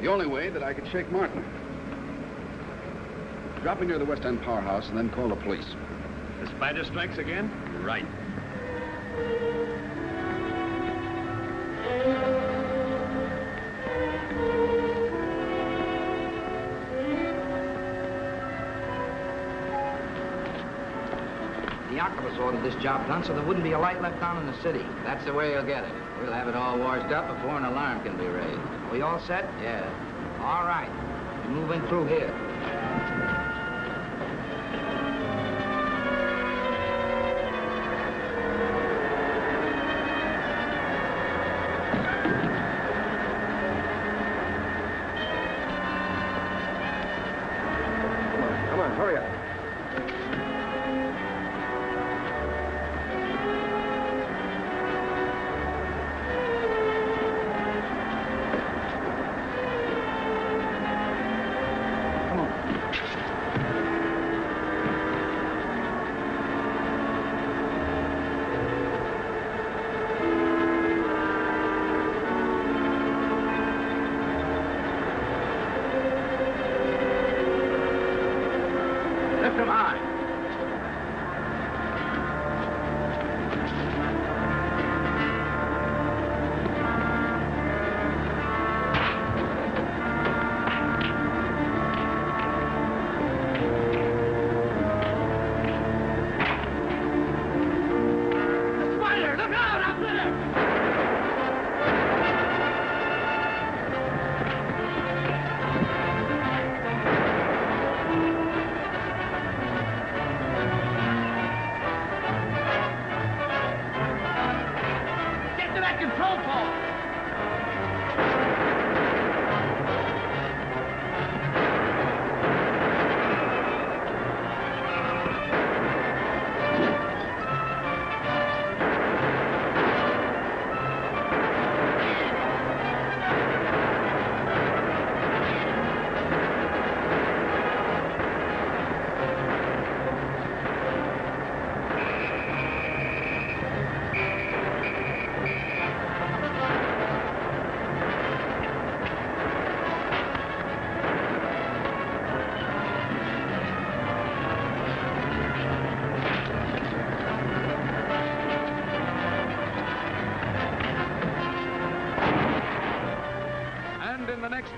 The only way that I could shake Martin. Drop me near the West End powerhouse and then call the police. The spider strikes again? Right. Ordered this job done so there wouldn't be a light left on in the city. That's the way you'll get it. We'll have it all washed up before an alarm can be raised. Are We all set? Yeah. All right. We're moving through here.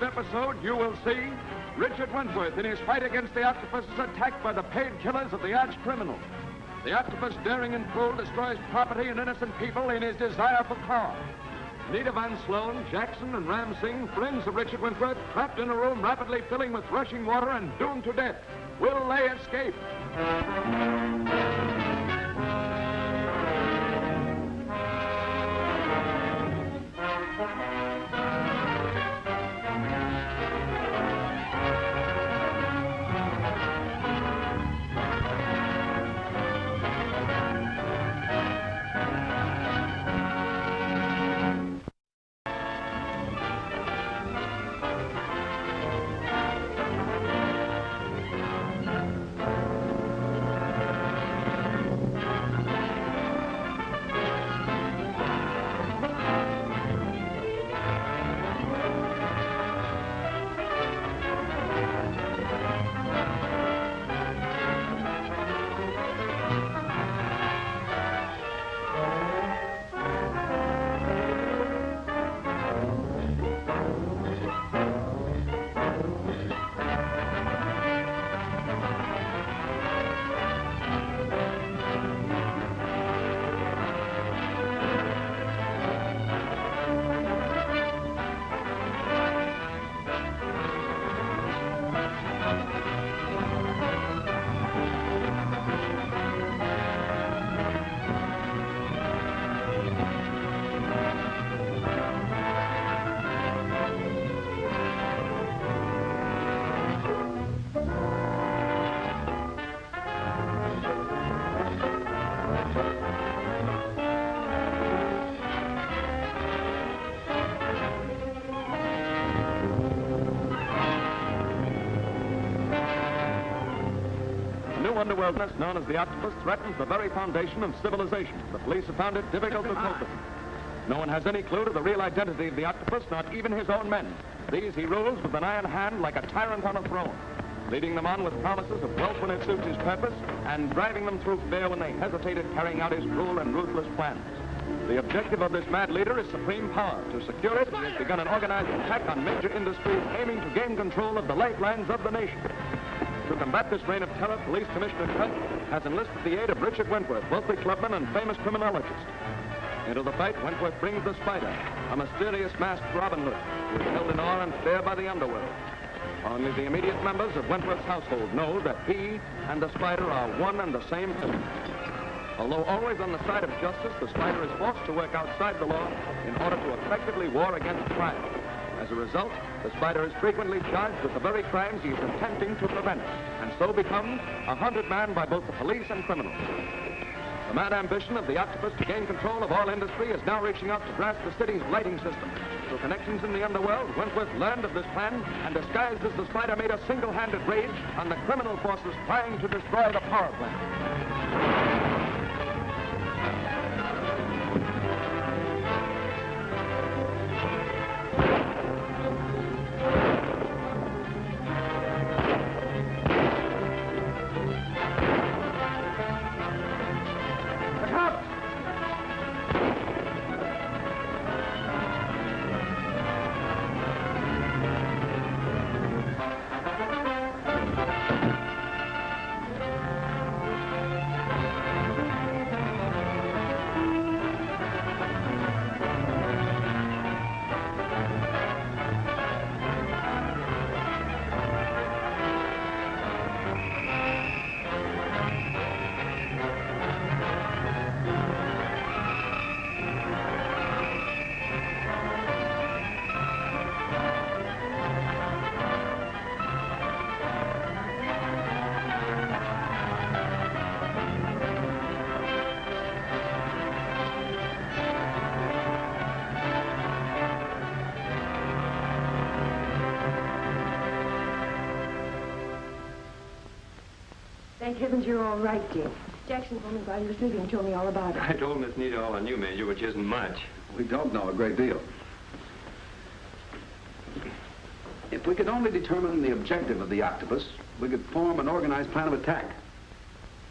Episode, you will see Richard Wentworth in his fight against the octopus is attacked by the paid killers of the arch criminal. The octopus, daring and cruel, destroys property and innocent people in his desire for power. Nita Van Sloan, Jackson, and Ram Singh, friends of Richard Wentworth, trapped in a room rapidly filling with rushing water and doomed to death. Will they escape? New known as the octopus threatens the very foundation of civilization. The police have found it difficult to cope with. No one has any clue to the real identity of the octopus, not even his own men. These he rules with an iron hand like a tyrant on a throne, leading them on with promises of wealth when it suits his purpose, and driving them through fear when they hesitate at carrying out his cruel and ruthless plans. The objective of this mad leader is supreme power. To secure it, he has begun an organized attack on major industries aiming to gain control of the lifelines of the nation. This reign of terror, Police Commissioner Kirk has enlisted the aid of Richard Wentworth, wealthy clubman and famous criminologist. Into the fight, Wentworth brings the Spider, a mysterious masked Robin Hood, who is held in awe and fear by the underworld. Only the immediate members of Wentworth's household know that he and the Spider are one and the same person. Although always on the side of justice, the Spider is forced to work outside the law in order to effectively war against crime. As a result, the Spider is frequently charged with the very crimes he is attempting to prevent, and so becomes a hunted man by both the police and criminals. The mad ambition of the octopus to gain control of all industry is now reaching out to grasp the city's lighting system. Through connections in the underworld, Wentworth learned of this plan and disguised as the Spider made a single-handed raid on the criminal forces trying to destroy the power plant. Thank heavens you're all right, dear. Jackson told me while you were sleeping and told me all about it. I told Miss Nita all I knew, Major, which isn't much. We don't know a great deal. If we could only determine the objective of the octopus, we could form an organized plan of attack.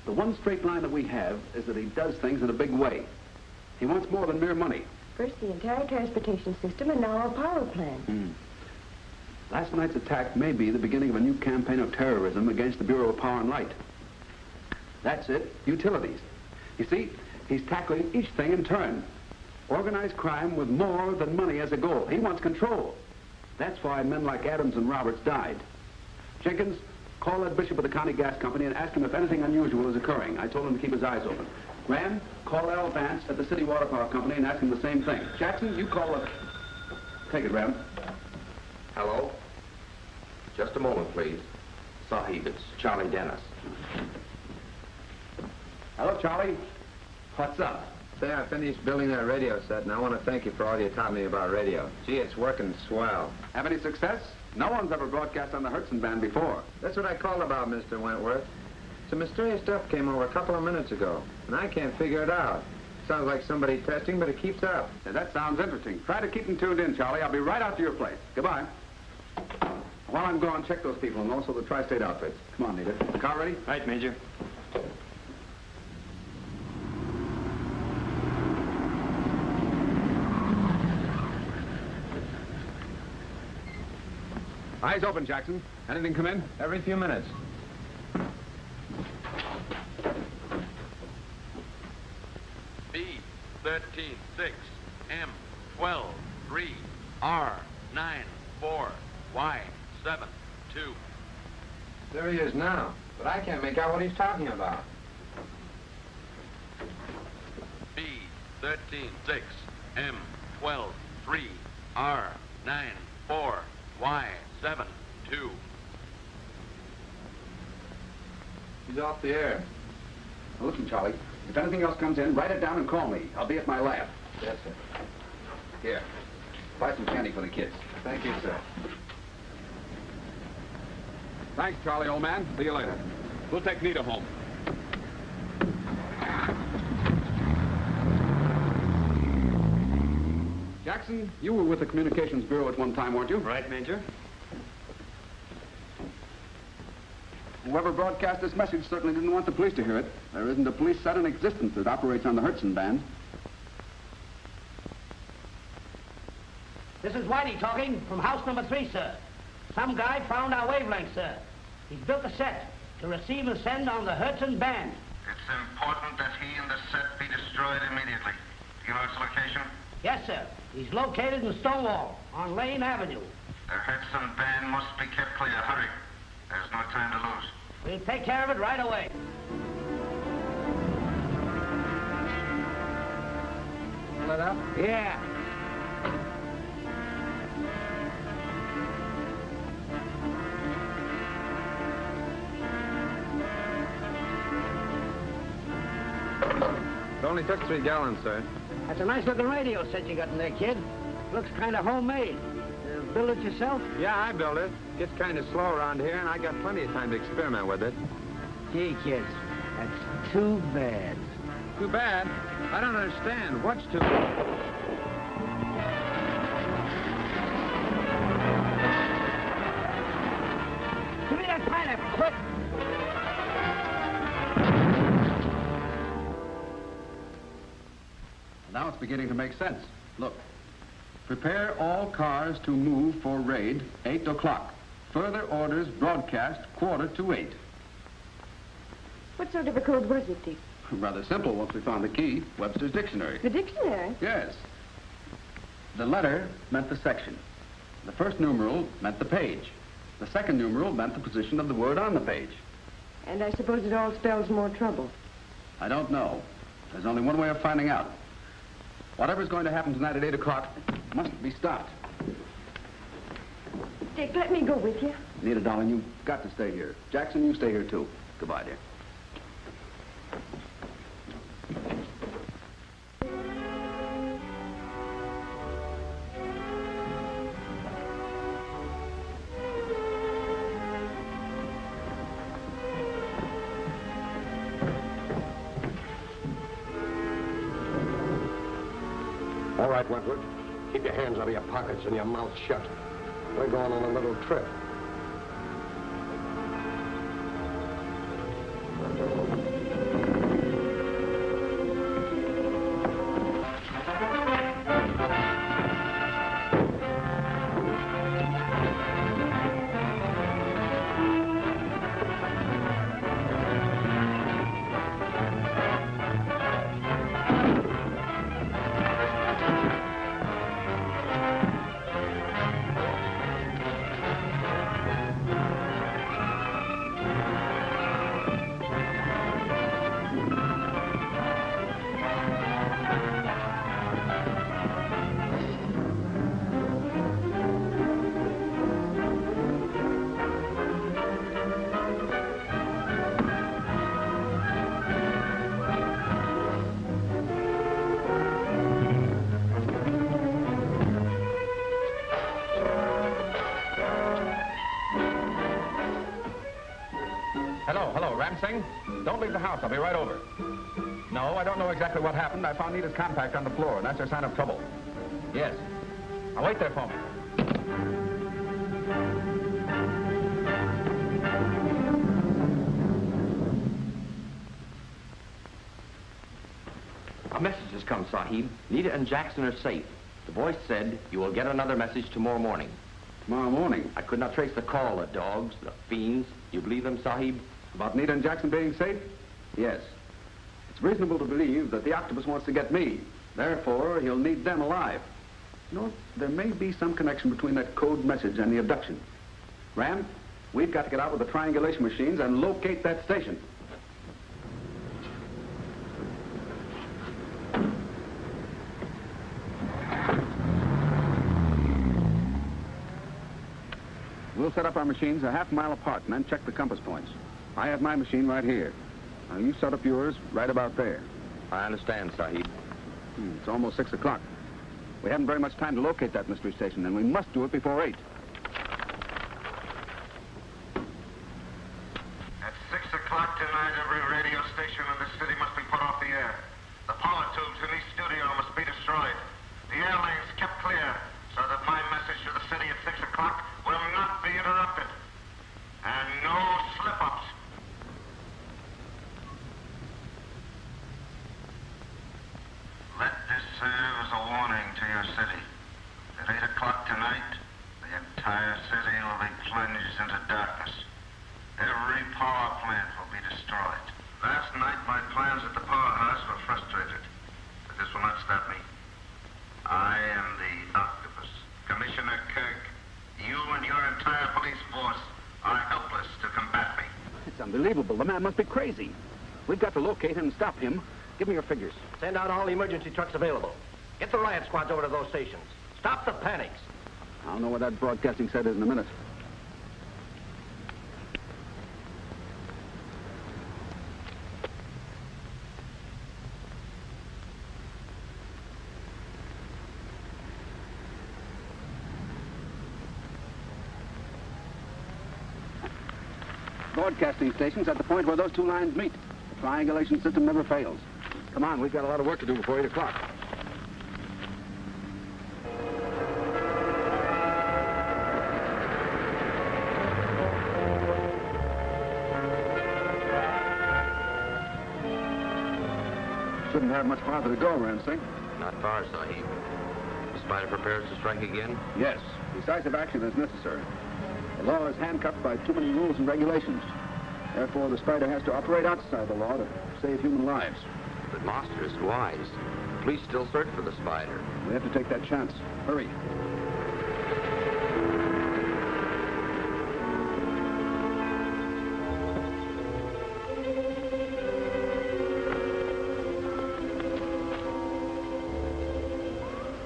The one straight line that we have is that he does things in a big way. He wants more than mere money. First the entire transportation system and now our power plant. Hmm. Last night's attack may be the beginning of a new campaign of terrorism against the Bureau of Power and Light. That's it, utilities. You see, he's tackling each thing in turn. Organized crime with more than money as a goal. He wants control. That's why men like Adams and Roberts died. Jenkins, call that bishop of the county gas company and ask him if anything unusual is occurring. I told him to keep his eyes open. Graham, call Al Vance at the city water power company and ask him the same thing. Jackson, you call the... Take it, Graham. Hello? Just a moment, please. Sahib, it's Charlie Dennis. Hello, Charlie. What's up? Say, I finished building that radio set, and I want to thank you for all you taught me about radio. Gee, it's working swell. Have any success? No one's ever broadcast on the Hertzen band before. That's what I called about, Mr. Wentworth. Some mysterious stuff came over a couple of minutes ago, and I can't figure it out. Sounds like somebody testing, but it keeps up. Yeah, that sounds interesting. Try to keep them tuned in, Charlie. I'll be right out to your place. Goodbye. While I'm gone, check those people and also the tri-state outfits. Come on, Nita. Car ready? Right, Major. Eyes open, Jackson. Anything come in? Every few minutes. B thirteen six M twelve three R nine four Y seven two. There he is now, but I can't make out what he's talking about. B thirteen six M twelve three R nine four Y seven two. He's off the air. Now, listen, Charlie. If anything else comes in, write it down and call me. I'll be at my lab. Yes, sir. Here. Buy some candy for the kids. Thank you, sir. Thanks, Charlie, old man. See you later. We'll take Nita home. Jackson, you were with the Communications Bureau at one time, weren't you? Right, Major. Whoever broadcast this message certainly didn't want the police to hear it. There isn't a police set in existence that operates on the Hertzen band. This is Whitey talking from house number three, sir. Some guy found our wavelength, sir. He's built a set to receive and send on the Hertzen band. It's important that he and the set be destroyed immediately. Do you know its location? Yes, sir. He's located in Stonewall on Lane Avenue. The Hertzen band must be kept clear. Hurry. There's no time to lose. We'll take care of it right away. Pull it up? Yeah. It only took three gallons, sir. That's a nice looking radio set you got in there, kid. Looks kind of homemade. Build it yourself? Yeah, I built it. Gets kind of slow around here, and I got plenty of time to experiment with it. Gee, kids, that's too bad. Too bad? I don't understand. What's too bad? Give me that pineapple, quick! Now it's beginning to make sense. Look. Prepare all cars to move for raid 8 o'clock. Further orders broadcast quarter to 8. What sort of a code was it, Dick? Rather simple once we found the key. Webster's Dictionary. The dictionary? Yes. The letter meant the section. The first numeral meant the page. The second numeral meant the position of the word on the page. And I suppose it all spells more trouble. I don't know. There's only one way of finding out. Whatever's going to happen tonight at 8 o'clock must be stopped. Dick, let me go with you. Nita, darling, you've got to stay here. Jackson, you stay here, too. Goodbye, dear. Pockets and your mouth shut. We're going on a little trip. Hello, hello, Ram Singh. Don't leave the house. I'll be right over. No, I don't know exactly what happened. I found Nita's compact on the floor, and that's a sign of trouble. Yes. Now wait there for me. A message has come, Sahib. Nita and Jackson are safe. The voice said you will get another message tomorrow morning. Tomorrow morning? I could not trace the call, the dogs, the fiends. You believe them, Sahib? About Nita and Jackson being safe? Yes. It's reasonable to believe that the octopus wants to get me. Therefore, he'll need them alive. You know, there may be some connection between that code message and the abduction. Ram, we've got to get out with the triangulation machines and locate that station. We'll set up our machines a half mile apart and then check the compass points. I have my machine right here. Now, you set up yours right about there. I understand, Sahib. Hmm, it's almost 6 o'clock. We haven't very much time to locate that mystery station, and we must do it before 8. The man must be crazy. We've got to locate him and stop him. Give me your figures. Send out all the emergency trucks available. Get the riot squads over to those stations. Stop the panics. I'll know what that broadcasting set is in a minute. Broadcasting station's at the point where those two lines meet. The triangulation system never fails. Come on, we've got a lot of work to do before 8 o'clock. Shouldn't have much farther to go, Ram Singh. Not far, Sahib. The spider prepares to strike again? Yes, decisive action is necessary. The law is handcuffed by too many rules and regulations. Therefore, the spider has to operate outside the law to save human lives. But Master is wise. Police still search for the spider. We have to take that chance. Hurry.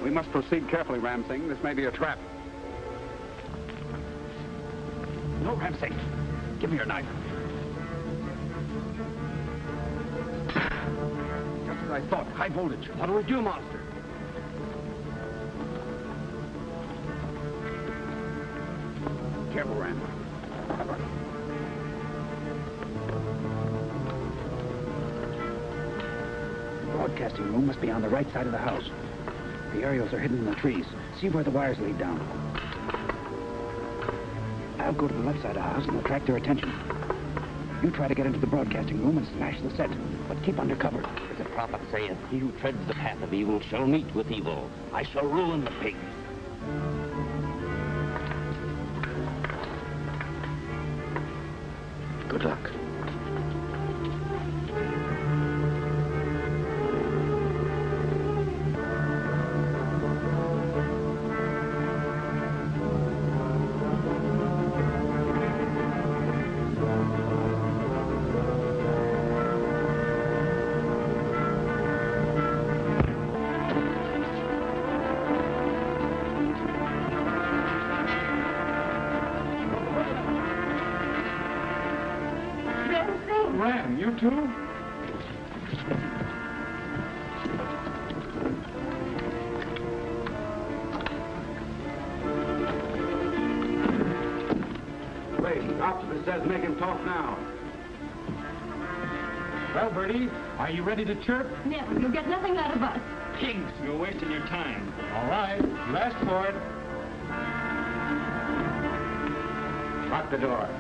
We must proceed carefully, Ram Singh. This may be a trap. No, Ram Singh. Give me your knife. High voltage. What do we do, Monster? Careful, Ram. The broadcasting room must be on the right side of the house. The aerials are hidden in the trees. See where the wires lead down. I'll go to the left side of the house and attract their attention. You try to get into the broadcasting room and smash the set, but keep under cover. Prophet saith, he who treads the path of evil shall meet with evil. I shall ruin the pig. Ready to chirp? Never. You'll get nothing out of us. Pigs, you're wasting your time. All right, you asked for it. Lock the door.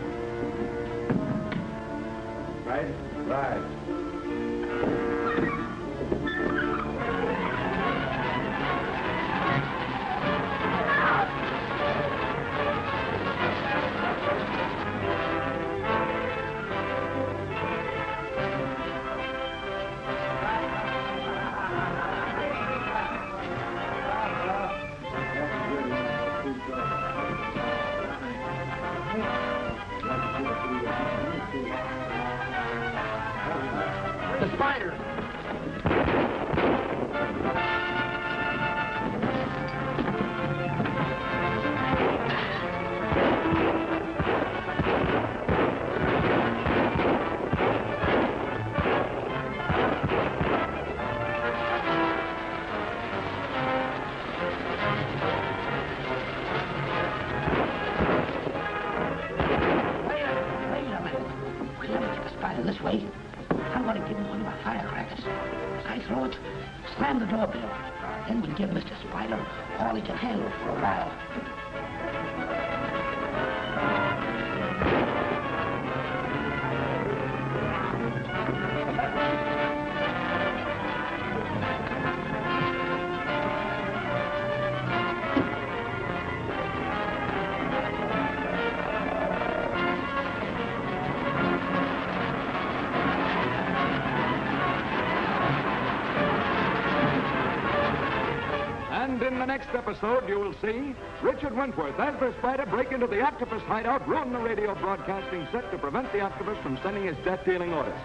Next episode, you will see Richard Wentworth, as the spider, break into the octopus hideout, ruin the radio broadcasting set to prevent the octopus from sending his death-dealing orders.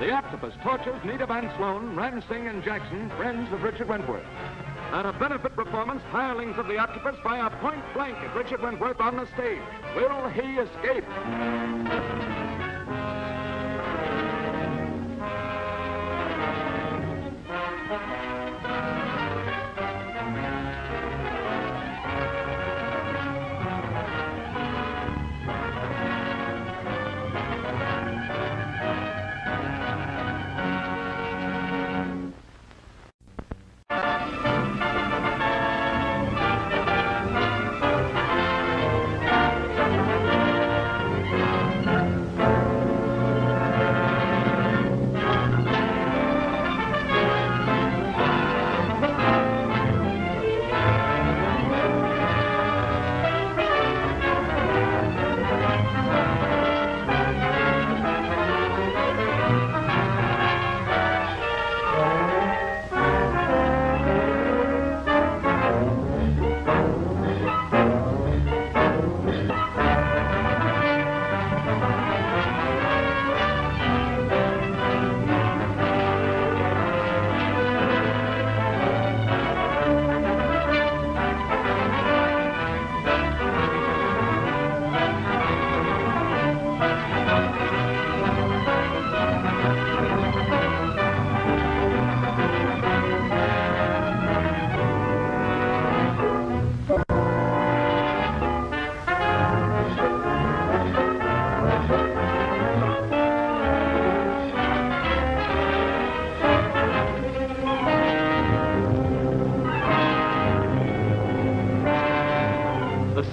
The octopus tortures Nita Van Sloan, Ram Singh, and Jackson, friends of Richard Wentworth. And a benefit performance, hirelings of the octopus fire point blank at Richard Wentworth on the stage. Will he escape?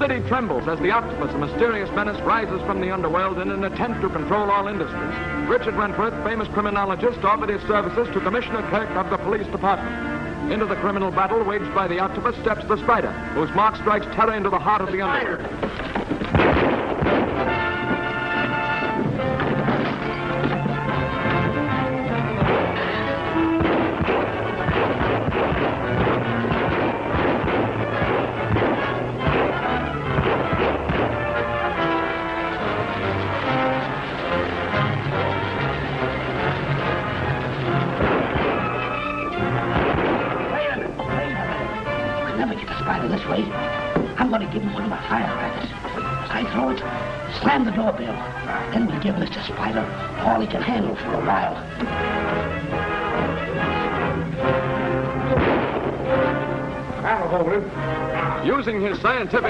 City trembles as the octopus, a mysterious menace, rises from the underworld in an attempt to control all industries. Richard Wentworth, famous criminologist, offered his services to Commissioner Kirk of the police department. Into the criminal battle waged by the octopus steps the spider, whose mark strikes terror into the heart of the underworld.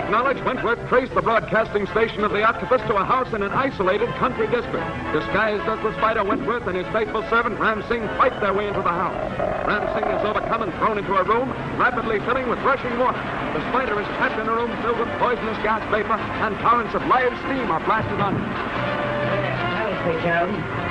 Knowledge, Wentworth traced the broadcasting station of the octopus to a house in an isolated country district. Disguised as the spider, Wentworth and his faithful servant, Ram Singh, fight their way into the house. Ram Singh is overcome and thrown into a room, rapidly filling with rushing water. The spider is trapped in a room filled with poisonous gas vapor, and torrents of live steam are blasted on him. That'll.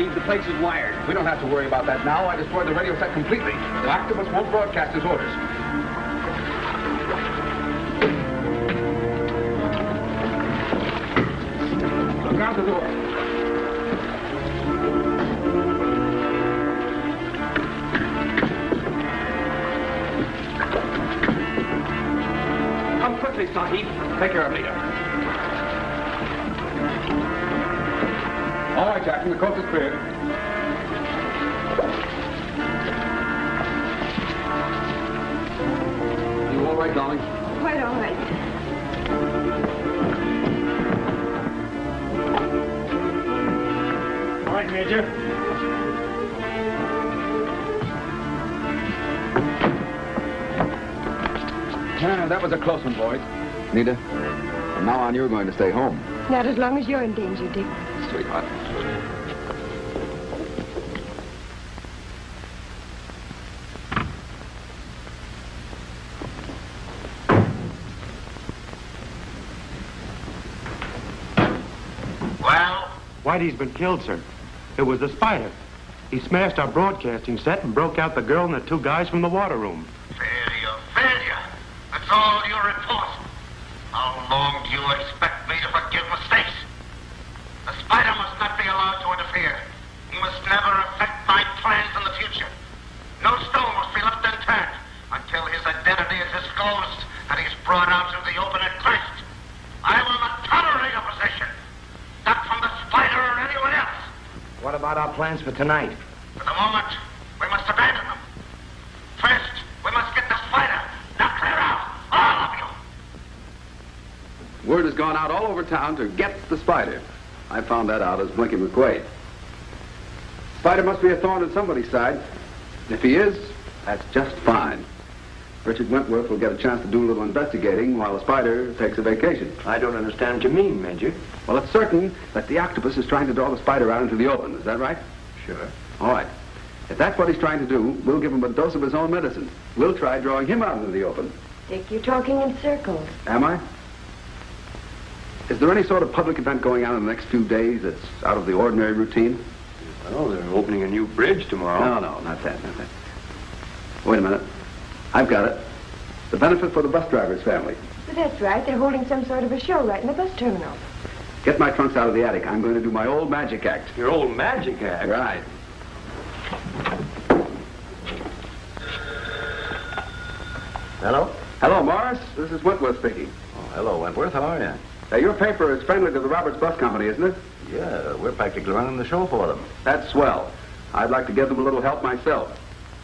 Sahib. The place is wired. We don't have to worry about that now. I destroyed the radio set completely. The octopus won't broadcast his orders. Was a close one, boys. Nita, from now on, you're going to stay home, Not as long as you're in danger, Dick. sweetheart. Well? Whitey's been killed, sir. It was the spider. He smashed our broadcasting set and broke out the girl and the two guys from the water room. Tonight? For the moment, we must abandon them. First, we must get the spider. Now clear out, all of you. Word has gone out all over town to get the spider. I found that out as Blinky McQuaid. Spider must be a thorn in somebody's side. If he is, that's just fine. Richard Wentworth will get a chance to do a little investigating while the spider takes a vacation. I don't understand what you mean, Major. Well, it's certain that the octopus is trying to draw the spider out into the open. Is that right? Sure. All right. If that's what he's trying to do, we'll give him a dose of his own medicine. We'll try drawing him out into the open. Dick, you're talking in circles. Am I? Is there any sort of public event going on in the next few days that's out of the ordinary routine? Well, they're opening a new bridge tomorrow. No, no, not that, not that. Wait a minute. I've got it. The benefit for the bus driver's family. But that's right. They're holding some sort of a show right in the bus terminal. Get my trunks out of the attic. I'm going to do my old magic act. Your old magic act? Right. Hello? Hello, Morris. This is Wentworth speaking. Oh, hello, Wentworth. How are you? Uh, your paper is friendly to the Roberts Bus Company, isn't it? Yeah, we're practically running the show for them. That's swell. I'd like to give them a little help myself.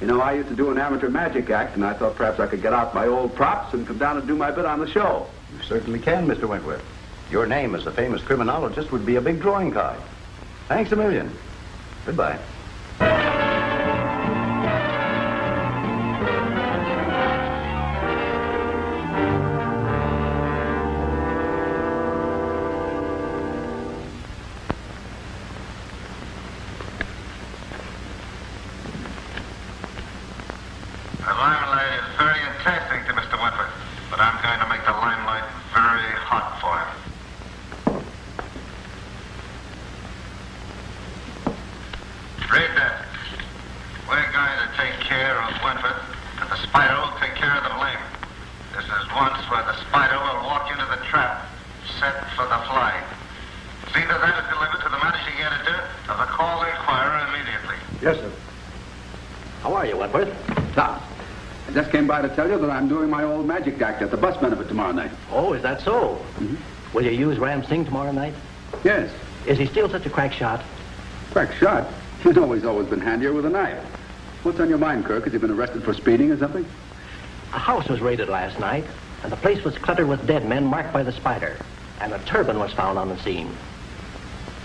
You know, I used to do an amateur magic act, and I thought perhaps I could get out my old props and come down and do my bit on the show. You certainly can, Mr. Wentworth. Your name as a famous criminologist would be a big drawing card. Thanks a million. Goodbye. Tell you that I'm doing my old magic act at the bus benefit tomorrow night. Oh, is that so? Mm-hmm. Will you use Ram Singh tomorrow night? Yes. Is he still such a crack shot? Crack shot? You know he's always always been handier with a knife. What's on your mind, Kirk? Has he been arrested for speeding or something? A house was raided last night, and the place was cluttered with dead men marked by the spider. And a turban was found on the scene.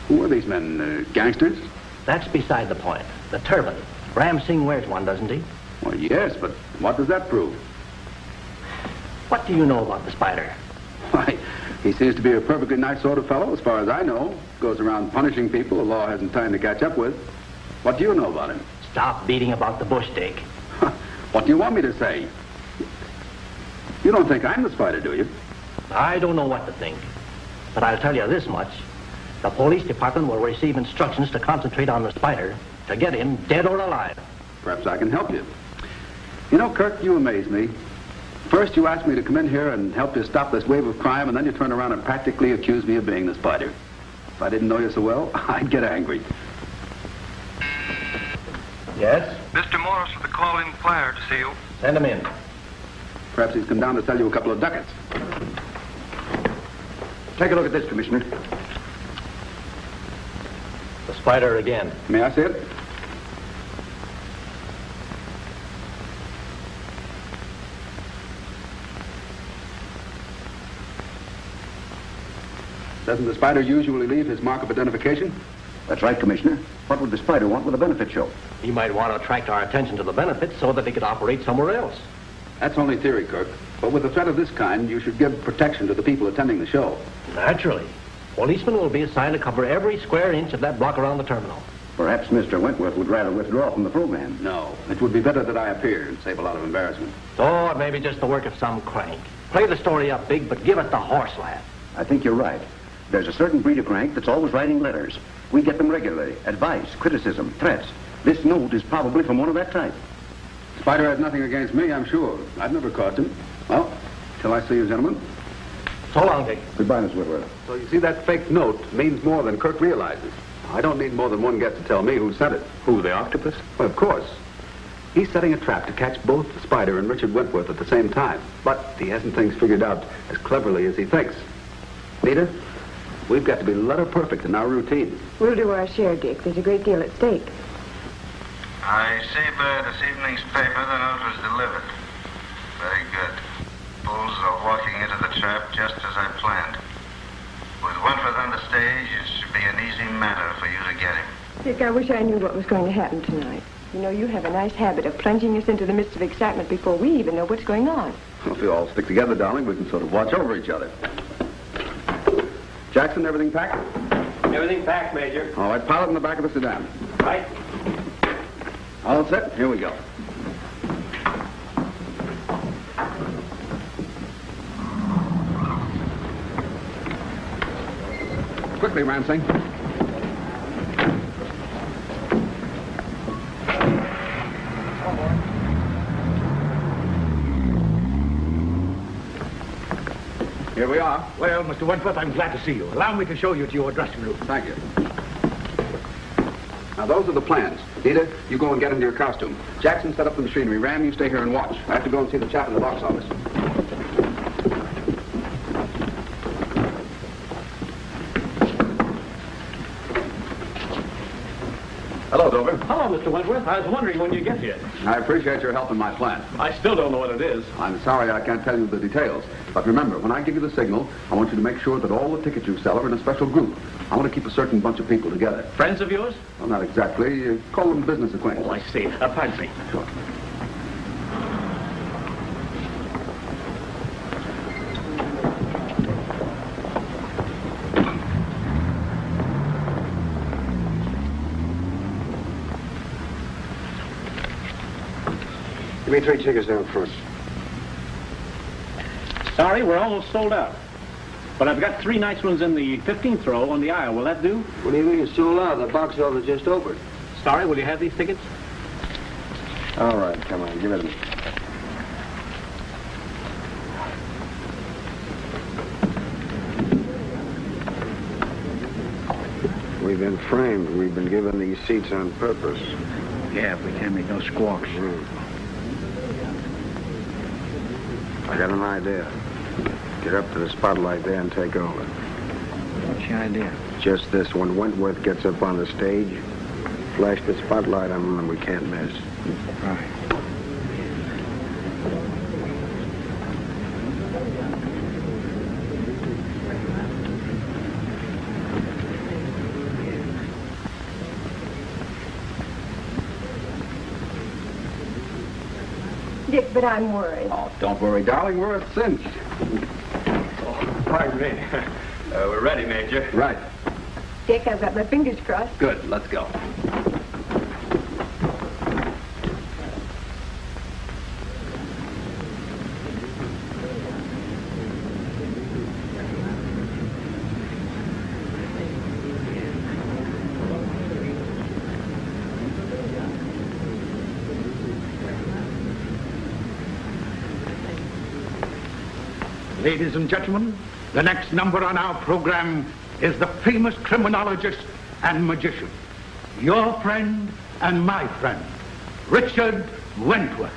Who are these men? Uh, gangsters? That's beside the point. The turban. Ram Singh wears one, doesn't he? Well, yes, but what does that prove? What do you know about the spider? Why, he seems to be a perfectly nice sort of fellow, as far as I know. Goes around punishing people the law hasn't time to catch up with. What do you know about him? Stop beating about the bush, Dick. What do you want me to say? You don't think I'm the spider, do you? I don't know what to think. But I'll tell you this much. The police department will receive instructions to concentrate on the spider to get him dead or alive. Perhaps I can help you. You know, Kirk, you amaze me. First, you asked me to come in here and help you stop this wave of crime, and then you turn around and practically accuse me of being the spider. If I didn't know you so well, I'd get angry. Yes? Mr. Morris of the Call Inquirer to see you. Send him in. Perhaps he's come down to sell you a couple of ducats. Take a look at this, Commissioner. The spider again. May I see it? Doesn't the spider usually leave his mark of identification? That's right, Commissioner. What would the spider want with a benefit show? He might want to attract our attention to the benefit so that he could operate somewhere else. That's only theory, Kirk. But with a threat of this kind, you should give protection to the people attending the show. Naturally. Policemen will be assigned to cover every square inch of that block around the terminal. Perhaps Mr. Wentworth would rather withdraw from the program. No. It would be better that I appear and save a lot of embarrassment. Oh, it may be just the work of some crank. Play the story up big, but give it the horse laugh. I think you're right. There's a certain breed of crank that's always writing letters. We get them regularly. Advice, criticism, threats. This note is probably from one of that type. Spider has nothing against me, I'm sure. I've never caused him. Well, till I see you, gentlemen. So long, Dick. Goodbye, Miss Whitworth. So you see, that fake note means more than Kirk realizes. I don't need more than one guess to tell me who sent it. Who, the octopus? Well, of course. He's setting a trap to catch both the spider and Richard Wentworth at the same time. But he hasn't things figured out as cleverly as he thinks. Nita, we've got to be letter perfect in our routine. We'll do our share, Dick. There's a great deal at stake. I see by this evening's paper the note was delivered. Very good. Bulls are walking into the trap just as I planned. With Wentworth on the stage, it should be an easy matter for you to get him. Dick, I wish I knew what was going to happen tonight. You know, you have a nice habit of plunging us into the midst of excitement before we even know what's going on. If we all stick together, darling, we can sort of watch over each other. Jackson, everything packed? Everything packed, Major. All right, pilot in the back of the sedan. Right. All set? Here we go. Quickly, Ram Singh. Here we are. Well, Mr. Wentworth, I'm glad to see you. Allow me to show you to your dressing room. Thank you. Now, those are the plans. Nita, you go and get into your costume. Jackson, set up the machinery. Ram, you stay here and watch. I have to go and see the chap in the box office. Hello, Dover. Hello, Mr. Wentworth. I was wondering when you get here. I appreciate your help in my plan. I still don't know what it is. I'm sorry I can't tell you the details. But remember, when I give you the signal, I want you to make sure that all the tickets you sell are in a special group. I want to keep a certain bunch of people together. Friends of yours? Well, not exactly. Uh, call them business acquaintances. Oh, I see. Uh, pardon me. Sure. Give me three tickets down front. Sorry, we're almost sold out. But I've got three nice ones in the 15th row on the aisle. Will that do? What do you mean it's sold out? The box office just opened. Sorry, will you have these tickets? All right, come on, give it to me. We've been framed. We've been given these seats on purpose. Yeah, we can't make no squawks. Mm. I got an idea. Get up to the spotlight there and take over. What's your idea? Just this, when Wentworth gets up on the stage, flash the spotlight on him and we can't miss. Right. But I'm worried. Oh, don't worry, darling. We're a cinch. Oh, Pardon me. Uh, we're ready, Major. Right. Dick, I've got my fingers crossed. Good. Let's go. Ladies and gentlemen, the next number on our program is the famous criminologist and magician. Your friend and my friend, Richard Wentworth.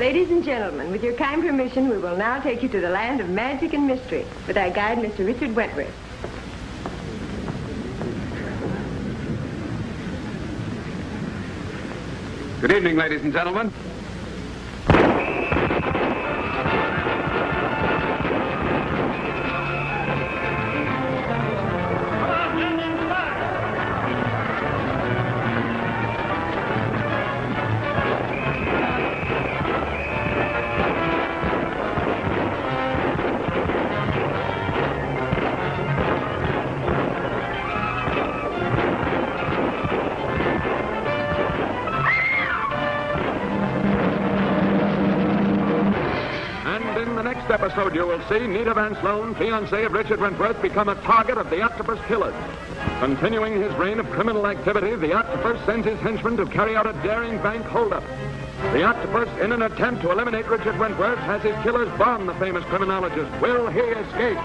Ladies and gentlemen, with your kind permission, we will now take you to the land of magic and mystery with our guide, Mr. Richard Wentworth. Good evening, ladies and gentlemen. See Nita Van Sloan, fiancée of Richard Wentworth, become a target of the octopus killers. Continuing his reign of criminal activity, the octopus sends his henchmen to carry out a daring bank holdup. The octopus, in an attempt to eliminate Richard Wentworth, has his killers bomb the famous criminologist. Will he escape?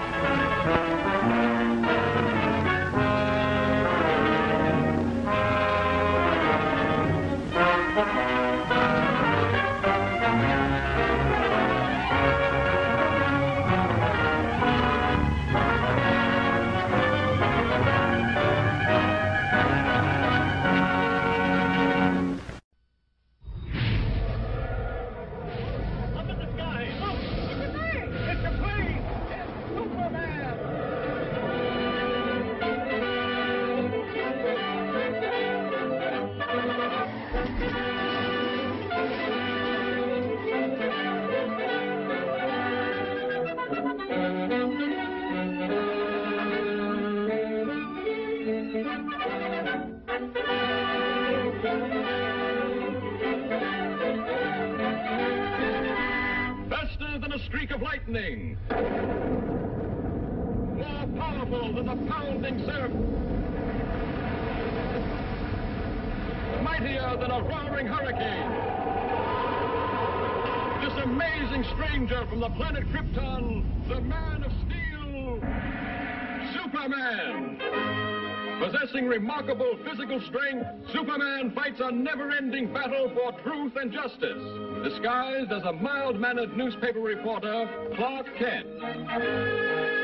Strength, Superman fights a never-ending battle for truth and justice. Disguised as a mild-mannered newspaper reporter, Clark Kent.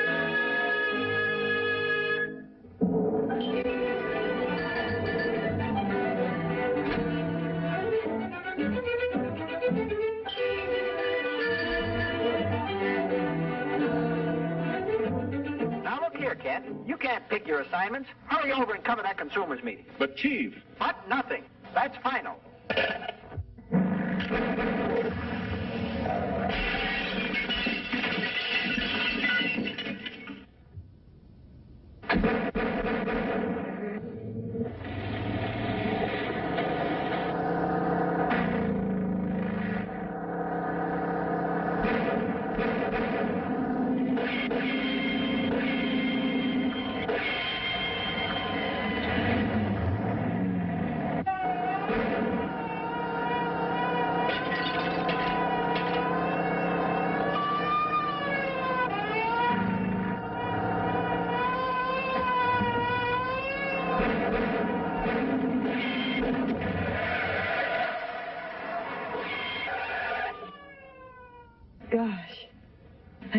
Kent. You can't pick your assignments. Hurry over and cover that consumers meeting. But, Chief. But nothing. That's final.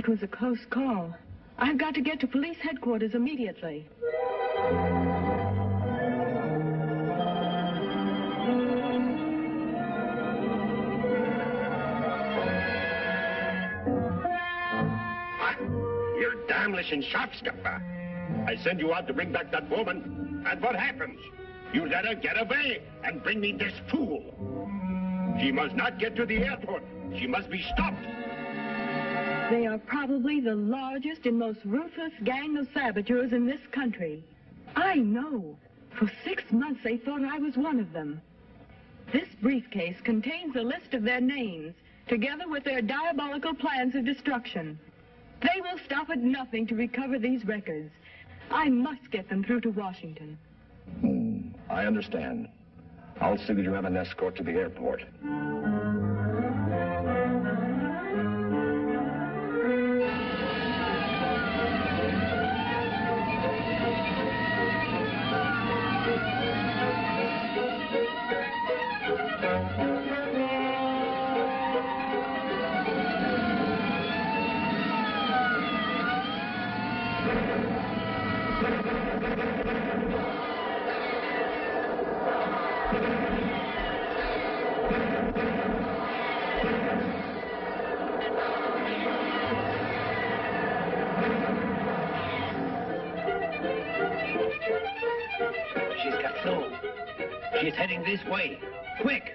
was a close call. I've got to get to police headquarters immediately. You're damnation sharpstopper. I send you out to bring back that woman, and what happens? You let her get away and bring me this fool. She must not get to the airport. She must be stopped. They are probably the largest and most ruthless gang of saboteurs in this country. I know. For six months they thought I was one of them. This briefcase contains a list of their names, together with their diabolical plans of destruction. They will stop at nothing to recover these records. I must get them through to Washington. Hmm, I understand. I'll see that you have an escort to the airport. Heading this way. Quick!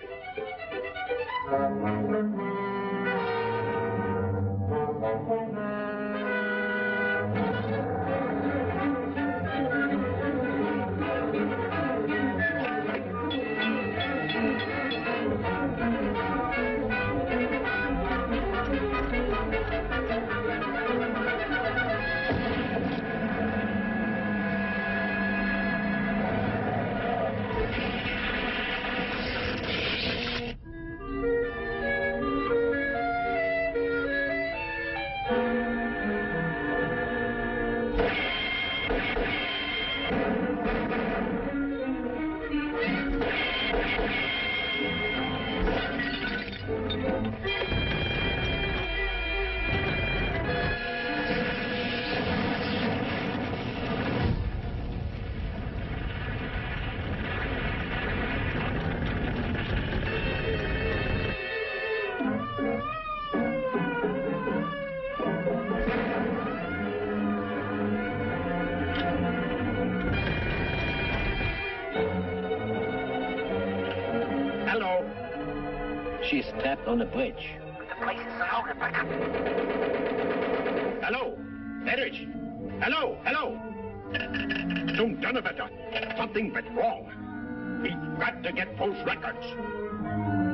On the bridge. The place is surrounded by... Hello? Marriage? Hello? Hello? Some Donnerwetter. Something went wrong. We've got to get those records.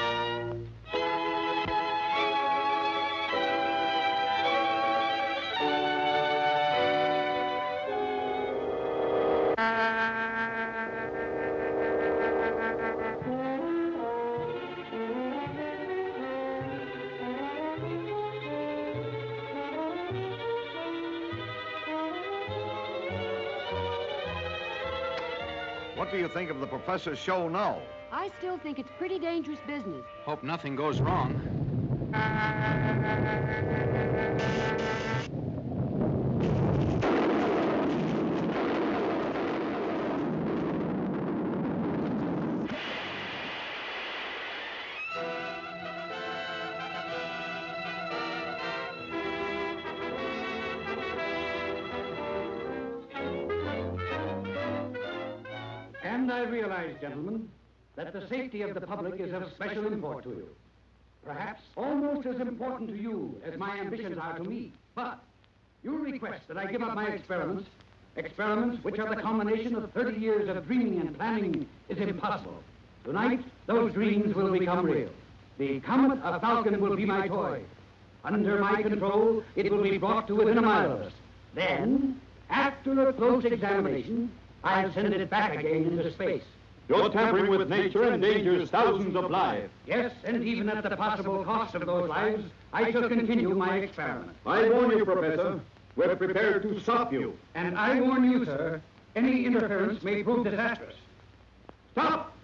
What do you think of the professor's show now? I still think it's pretty dangerous business. Hope nothing goes wrong. Safety of the public is of special import to you. Perhaps almost as important to you as my ambitions are to me. But you request that I give up my experiments, experiments which are the combination of 30 years of dreaming and planning is impossible. Tonight, those dreams will become real. The Comet of Falcon will be my toy. Under my control, it will be brought to within a mile of us. Then, after a close examination, I'll send it back again into space. You're tampering with nature and endangers thousands of lives. Yes, and even at the possible cost of those lives, I shall continue my experiment. I warn you, Professor, we're prepared to stop you. And I warn you, sir, any interference may prove disastrous. Stop!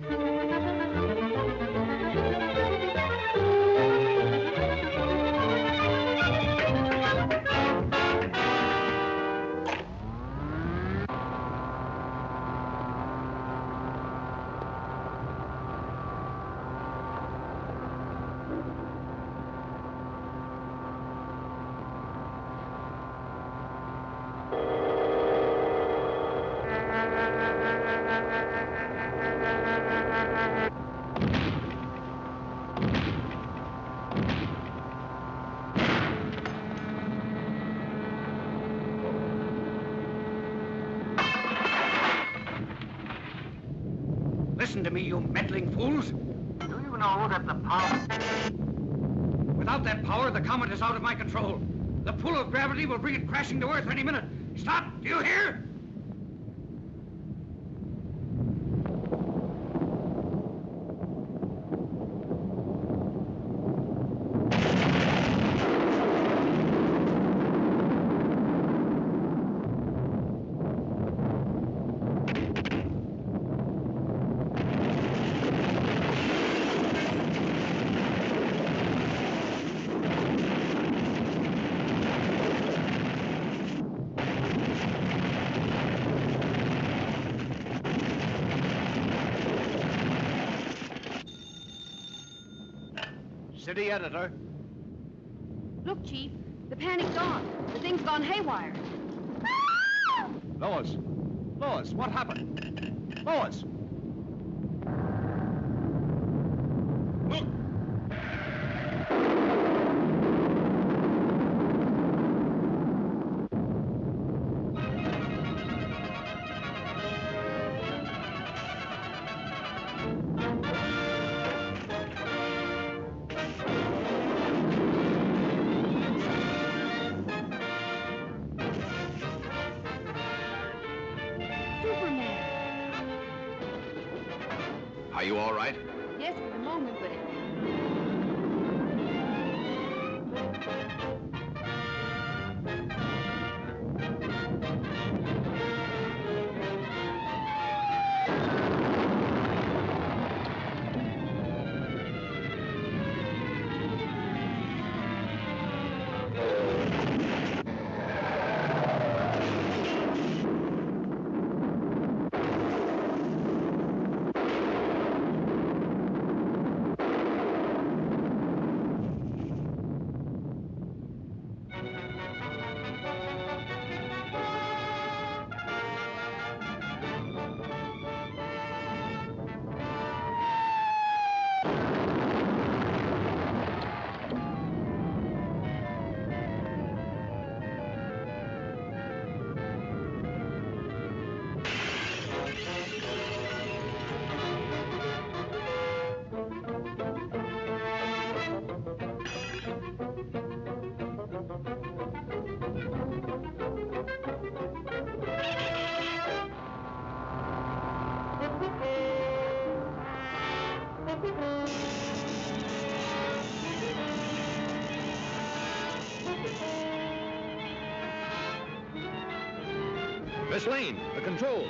City editor. Look, Chief, the panic's on. The thing's gone haywire. Lois. Lois, what happened? Lois. Control.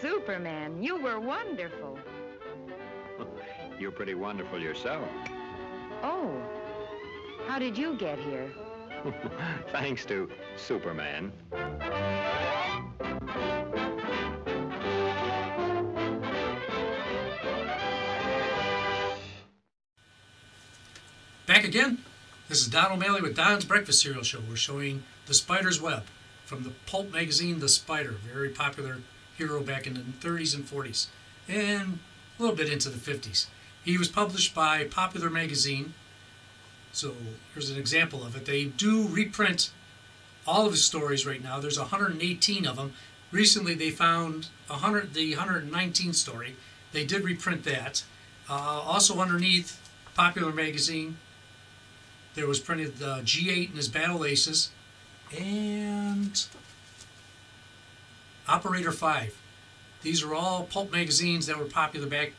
Superman, you were wonderful. You're pretty wonderful yourself. Oh, how did you get here? Thanks to Superman. Back again. This is Don O'Malley with Don's Breakfast Serial Show. We're showing The Spider's Web from the pulp magazine The Spider, very popular hero back in the 30s and 40s, and a little bit into the 50s. He was published by Popular Magazine. So here's an example of it. They do reprint all of his stories right now. There's 118 of them. Recently, they found 100, the 119 story. They did reprint that. Uh, also underneath Popular Magazine, there was printed the G8 and his Battle Aces, and Operator 5. These are all pulp magazines that were popular back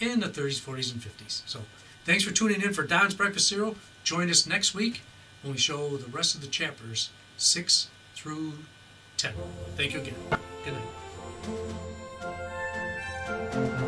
in the 30s, 40s, and 50s. So thanks for tuning in for Don's Breakfast Serial. Join us next week when we show the rest of the chapters 6 through 10. Thank you again. Good night.